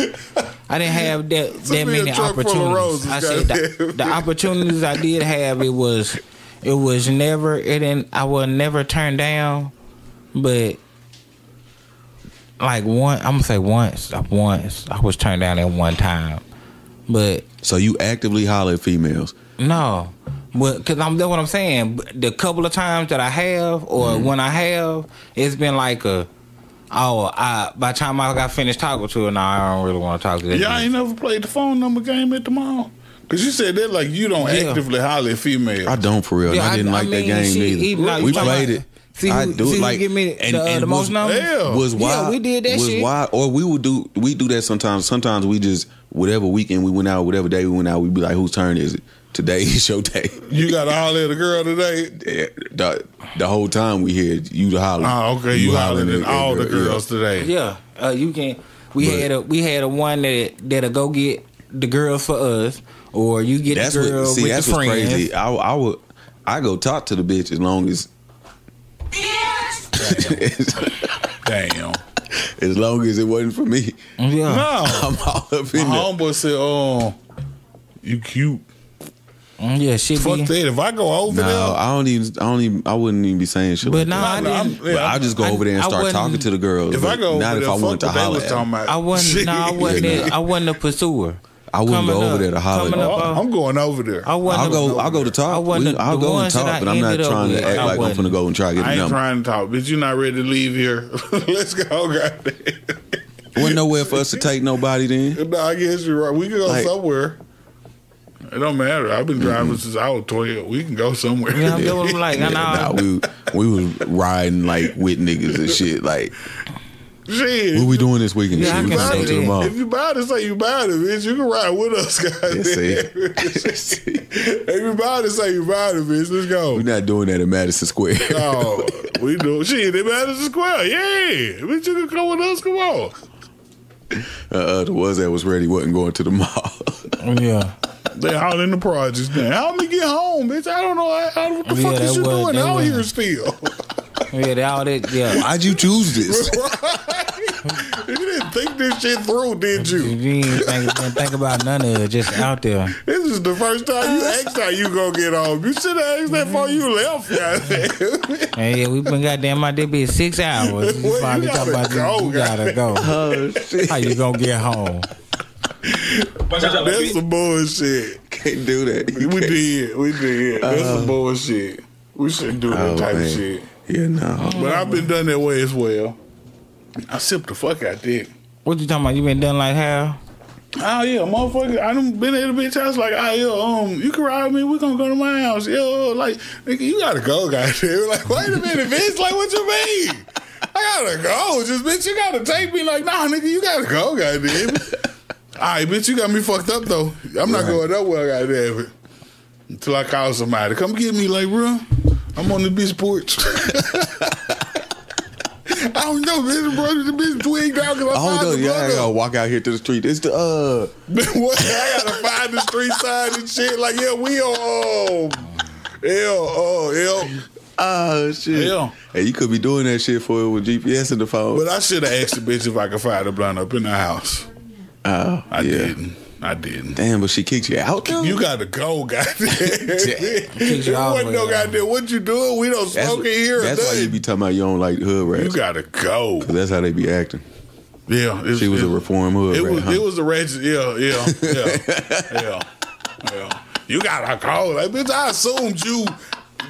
I didn't have that Send that many truck full of opportunities. I said the, the opportunities I did have, it was it was never it didn't I was never turned down, but like one I'm gonna say once once I was turned down at one time, but So you actively holler at females. no, but because I'm that's what I'm saying. The couple of times that I have, or Mm-hmm. when I have, it's been like a. Oh, I by the time I got finished talking to her, now I don't really want to talk to that. Y'all bitch. ain't never played the phone number game at the mall? Cause you said that like you don't Yeah. actively holler at females. I don't for real. Yeah, I didn't like that mean, game she- either. even we played about- it. See who, I do see like give me and- the, uh, and the most was- numbers. Yeah. was why Yeah, we did that was shit. why or we would do we do that sometimes. Sometimes we just whatever weekend we went out, whatever day we went out, we'd be like, whose turn is it? Today is your day. You got to holler at a girl today. The, the whole time we hear you to holler. Oh, okay. You, hollering at at all the girl, yeah. girls today. Yeah, uh, you can. We But- had a we had a one that that'll go get the girls for us, or you get That's the girl what. See, with that's the friends. crazy. I, I would. I go talk to the bitch as long as Damn. as long as it wasn't for me. Yeah, No. I'm all up My in there. homeboy said, "Oh, you cute." Mm, yeah, shit. Fuck be. that. If I go over No, there, I don't even. I don't even. I wouldn't even be saying shit. But like no, that. I Nah, nah, didn't. I'm- yeah, But I just go I- over there and start talking to the girls. if I but go over not there, if I fuck wanted to holler. was talking about. I wasn't. Shit. No, I wasn't. Yeah, a- I wasn't a pursuer. I wouldn't go over up- there to holler. coming up, Oh, uh, I'm going over there. I wasn't. I'll a- go. I'll go to I talk. wasn't We- the- I'll the go and ones that talk, I but I'm not ended up trying with, to act I like I'm wasn't. finna go and try to get I a ain't number. trying to talk, bitch. You're not ready to leave here? Let's go, goddamn. Wasn't nowhere for us to take nobody then. No, I guess you're right. We can go Like- somewhere. It don't matter. I've been driving since I was twelve. We can go somewhere. Yeah, I'm like I Nah, we we was riding like with niggas and shit. Like, Shit. what we doing this weekend? Yeah, shit, we can gonna say go to the mall. If you buy it, say you buy it, bitch. You can ride with us, guys. Yeah, see? if you buy it, say you buy it, bitch. Let's go. We're not doing that in Madison Square. Oh, we do. Shit, it Madison Square. Yeah. Bitch, you can come with us. Come on. uh, the ones that was ready wasn't going to the mall. Yeah, They all in the projects now. Help me get home, bitch. I don't know how, how what the Yeah, fuck is that you was- doing out here still. yeah, they all that. Yeah, Why'd you choose this? you didn't think this shit through, did you you? didn't think, didn't think about none of it. Just out there. This is the first time you asked how you gonna get home. You should have asked that before you left, goddamn. Hey, yeah, we been goddamn out there be six hours. You Well, you finally talk gotta about go, you, you gotta go. oh shit! How you gonna get home? Watch out, That's bitch. some bullshit. Can't do that. You We can't. did. We did. That's some uh, bullshit. We shouldn't do that Oh, type man. of shit. Yeah, no. But I've been done that way as well. I sip the fuck out dick. What you talking about? You been done like how? Oh yeah, motherfucker! I done been at a bitch house like, oh yeah, um, you can ride with me. We gonna go to my house. Yo, like, nigga, you gotta go, goddamn. Like, wait a minute, bitch. Like, what you mean? I gotta go. Just bitch, you gotta take me. Like, nah, nigga, you gotta go, goddamn. All right, bitch, you got me fucked up though. I'm not going nowhere, goddamn it. Until I call somebody, come get me, like, bro. I'm on the bitch porch. I don't know, bitch, bro. The bitch twigged out because I Oh no, the yeah, I gotta walk out here to the street. It's the uh what? I gotta find the street sign and shit. Like, yeah, we on um, yeah, oh, yeah. oh shit. Yeah. Hey, you could be doing that shit for it with GPS in the phone. But I should have asked the bitch if I could find the blunt up in the house. oh, I yeah. didn't. I didn't. Damn, but she kicked you out. though? You gotta go, goddamn. Kicked you out, wasn't no goddamn. What you doing? We don't that's smoke in here. or that's why you be talking about you don't like hood You gotta go. That's how they be acting. Yeah, She was a reform hood It rat. was huh? it was a ratchet. Yeah, yeah, yeah, yeah, yeah. You gotta go. Like, bitch, I assumed you.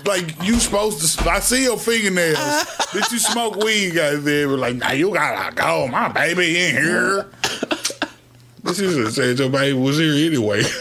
Like you supposed to. I see your fingernails. bitch, you smoke weed, goddamn. Like, nah, you gotta go. My baby in here. Bitch, you should have said your baby was here anyway.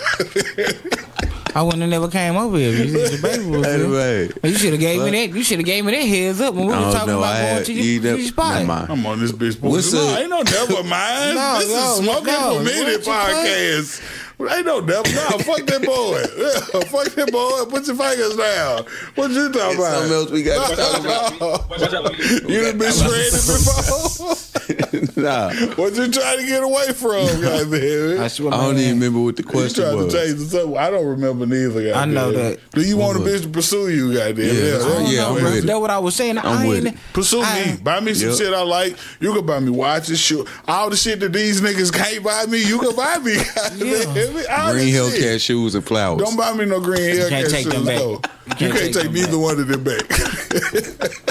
I wouldn't have never came over here. if You said the baby was here. Anyway, You should have gave me that. You should have gave me that heads up when we were Oh, talking no, about I going had- to you your, never- your spot. never mind. I'm on this bitch. What's no, up? ain't no never mind. No, this no, is smoking no. permitted What you podcast. Ain't no devil. No, fuck that boy. Yeah, fuck that boy. Put your fingers down. What you talking about? something else we got to talk about. Watch out. You done been shredded before? nah, what you trying to get away from, goddamn I I don't man. even remember what the You question trying to change the subject. I don't remember neither, goddamn I know that. Do you want a bitch to pursue you, goddamn? Yeah, that's oh, what yeah, I'm I'm with it. That's what I was saying. I'm I with ain't, it. Pursue I- me. Buy me some Yep. shit I like. You can buy me watches, shoot. All the shit that these niggas can't buy me, you can buy me. Goddamn. All Green this shit. Hellcat shoes and flowers. Don't buy me no green Hellcat can't take them shoes, back. though. You You can't can't, take take them neither back. one of them back.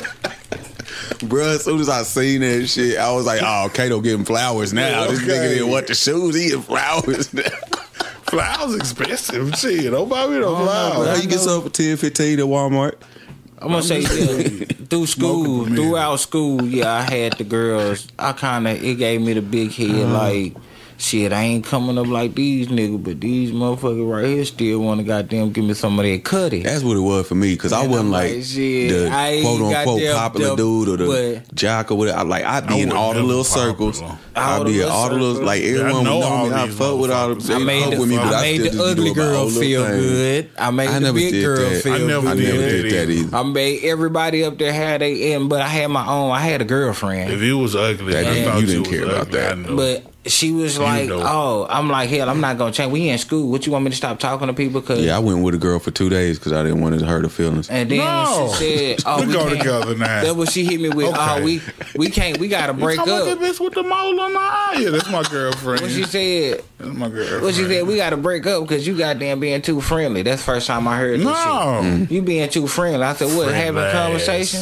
Bro, as soon as I seen that shit, I was like, oh, Kato getting flowers now. This Okay. nigga didn't want the shoes, he getting flowers now. flowers expensive. Shit, don't buy me no know, How flowers. you get some for 10, 15 at Walmart? I'm gonna say yeah, through school, Smoking for me. throughout school, yeah, I had the girls. I kind of it gave me the big head, Uh-huh. like shit. I ain't coming up like these niggas, but these motherfuckers right here still want to goddamn give me some of that cutty. That's what it was for me, because I wasn't like like, shit, the I quote unquote popular dude or the but- jock or whatever. I, like, I'd I be in all the little popular. circles. All I'd be in all the little, circles. like, Yeah, I everyone would know know me. I these fuck with all the, motherfuckers. I made the, with me, but I I made still the ugly girl feel thing. good. I made I the never big did girl feel I never I never did did that either. either. I made everybody up there had they in, but I had my own. I had a girlfriend. If you was ugly, I didn't- you didn't care about that. But she was like, know. "Oh, I'm like, hell, I'm not gonna change. We in school. What you want me to stop talking to people? Cause Yeah, I went with a girl for two days because I didn't want to hurt her feelings. and then No. she said, "Oh, We we go can't- together now. That's what she hit me with. Okay. Oh, we we can't. We gotta break Come on, up. that bitch with the mole on the eye. Yeah, that's my girlfriend. What she said? that's my girlfriend. What she said? We gotta break up because you goddamn being too friendly. That's the first time I heard this No. shit. Mm. You being too friendly. I said, what? having conversation?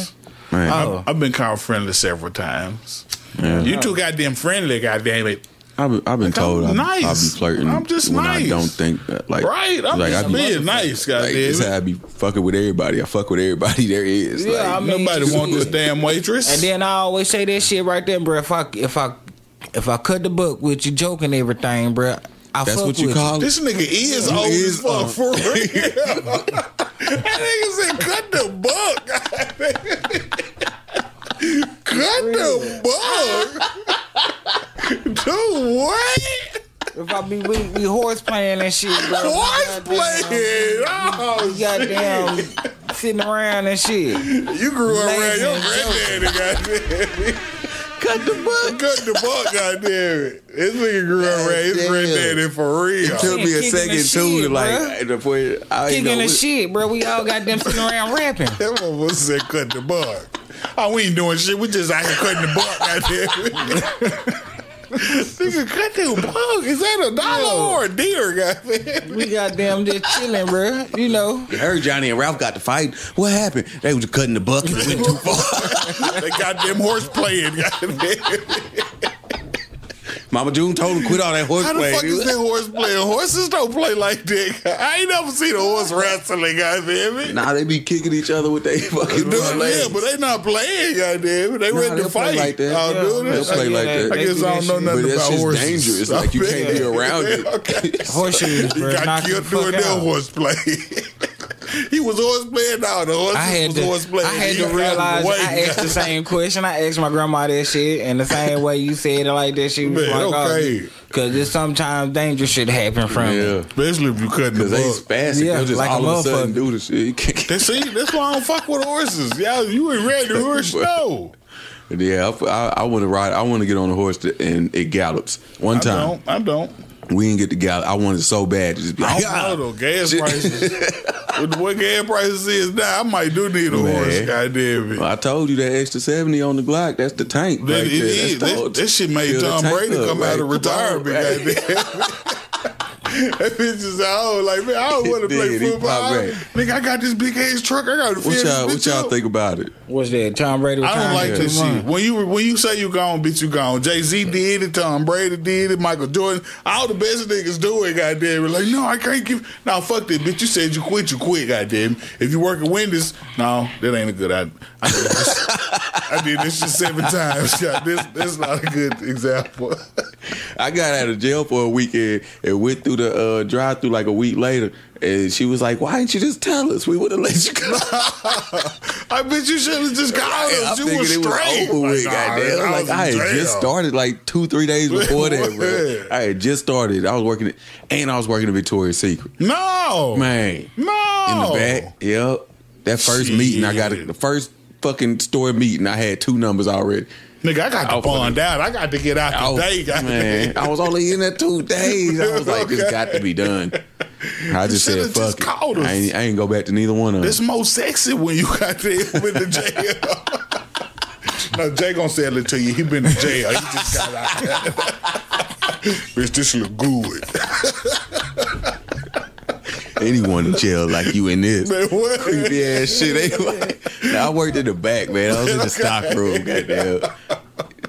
Man, Oh. I've been called friendly several times. You too goddamn friendly, goddamn it. I've been, I've been told I'm I, I be nice. flirting I'm just when I nice. don't think that, like Right, I'm like, just I be- being nice, Like, goddamn this it. how I be fucking with everybody. I fuck with everybody there is. Yeah, like, I mean, Nobody want this damn waitress. And then I always say that shit right there, bro. If I if I if I cut the book with you joking everything, bro, I that's fuck what you with call it. this nigga is You old is as fuck old. for real. that nigga said cut the buck. cut the buck. Dude, what? If I be we, we horse playing and shit, bro. Horse playing. Oh, Goddamn, sitting around and shit. You grew up around your and granddaddy, goddamn. Cut the butt. Cut the buck, goddamn it. This nigga grew up around his Damn. granddaddy for real. It took me a Kicking the second too shit, to like bruh. before I ain't Kicking know the what- shit, bro. We all got them sitting around rapping. That motherfucker said cut the buck. Oh, we ain't doing shit. We just out here cutting the buck, goddamn. Nigga, cut the buck. Is that a dollar or a deer, goddamn? We goddamn just chilling, bro. You know. I heard Johnny and Ralph got to fight. What happened? They was cutting the buck it went too far. they goddamn horse playing, goddamn. Mama June told him quit all that horse How the playing. fuck is that horse playing? Horses don't play like that. I ain't never seen a horse wrestling, goddamn it. Nah, they be kicking each other with their fucking Dude, yeah, legs. but they not playing, goddamn it. They Nah, ready to fight. like that. Oh, Yeah, dude, They'll that's- play like that. I guess I don't know nothing But that about shit's horses. dangerous. Like, you can't be around it. okay. Horseshoes, bro. He got killed the doing fuck that out. horseplay. He was horseplay now. The horses I had was to, horseplay. I had He to got realize away. I asked the same question. I asked my grandma that shit, and the same way you said it like that, she was Man, like, okay. "Oh, because there's sometimes dangerous shit happen from Yeah. it." Especially if you cutting the Because they buck. spastic. Yeah, They'll just like a all of a sudden motherfucker. do the shit. You can't- They see, that's why I don't fuck with horses. Y'all, you ain't ready to horse no. Yeah, I, I, I want to ride. I want to get on a horse that, and it gallops. One time. I time don't. I don't. We didn't get the gallop. I wanted so bad to just be I don't know though. Gas prices. with what gas prices is now, I might do need a Man. horse. Goddamn it. I told you that extra seventy on the Glock. That's the tank. That right it is. That's That, the- that shit made Tom Brady come out right? of Come on, retirement. right? goddamn. that bitch is out. Like, man, I don't want to play Dude, he football. pop back. Nigga, I got this big ass truck. I got to What fill y'all this what bitch y'all up. think about it? What's that? Tom Brady. I don't like in this shit. When you when you say you gone, bitch, you gone. Jay Z did it, Tom Brady did it, Michael Jordan, all the best niggas do it. Goddamn, it. like no, I can't give. No, fuck that, bitch. You said you quit, you quit. Goddamn. If you work at Wendy's, no, that ain't a good. I, I did this. I did this shit seven times. God, this this not a good example. I got out of jail for a weekend and went through the uh, drive through like a week later. And she was like, "Why didn't you just tell us? We would have let you go." I bet you should have just called us. You figured was it was straight. over with. Like, nah, goddamn. I Like I had just started like two, three days before that, bro. I had just started. I was working, at, and I was working at Victoria's Secret. No, Man, no. in the back. Yep. That first meeting, I got it. The first fucking store meeting, I had two numbers already. Nigga, I got to bond out. I got to get out I was, today. man, I was only in there two days. I was like, this Okay. got to be done. I just said, should've just fuck called it. us. I ain't, I ain't go back to neither one of them. It's more sexy when you got there with the jail. no, Jay gonna sell it to you. He been in jail. He just got out. Bitch, this look good. Anyone in jail like you in this. Man, what? Creepy ass shit. Ain't like, Nah, I worked in the back, man. I was in the stock room, goddamn.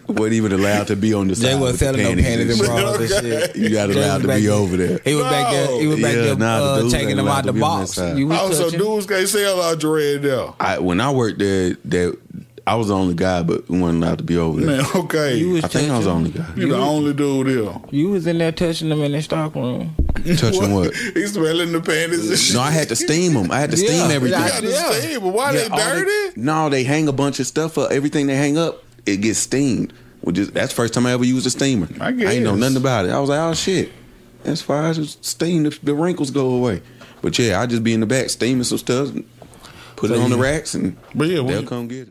Wasn't even allowed to be on the They side. wasn't with the selling no panties panties and shit. bras and shit. You got allowed to be there. over there. He was back there. He was back Yeah, there nah, the uh, dudes taking ain't them allowed out to the be on that box. side. You was Oh, so touching. dudes can't sell out your red. I, when I worked there, that I was the only guy, but we wasn't allowed to be over there. Man, okay. You You, was I think I was the only guy. You the only dude there. You was in there touching them in the stock room. Touching what? He's smelling the panties and shit. No, I had to steam them. I had to steam everything. You I- to Yeah. stay, but why Yeah, they all dirty? no, they hang a bunch of stuff up. Everything they hang up, it gets steamed. Which is that's the first time I ever used a steamer. I ain't know nothing about it. I was like, oh shit. As far as it's steam, the, the wrinkles go away. But yeah, I just be in the back steaming some stuff, put it So on the racks, and But yeah, they'll when, come get it.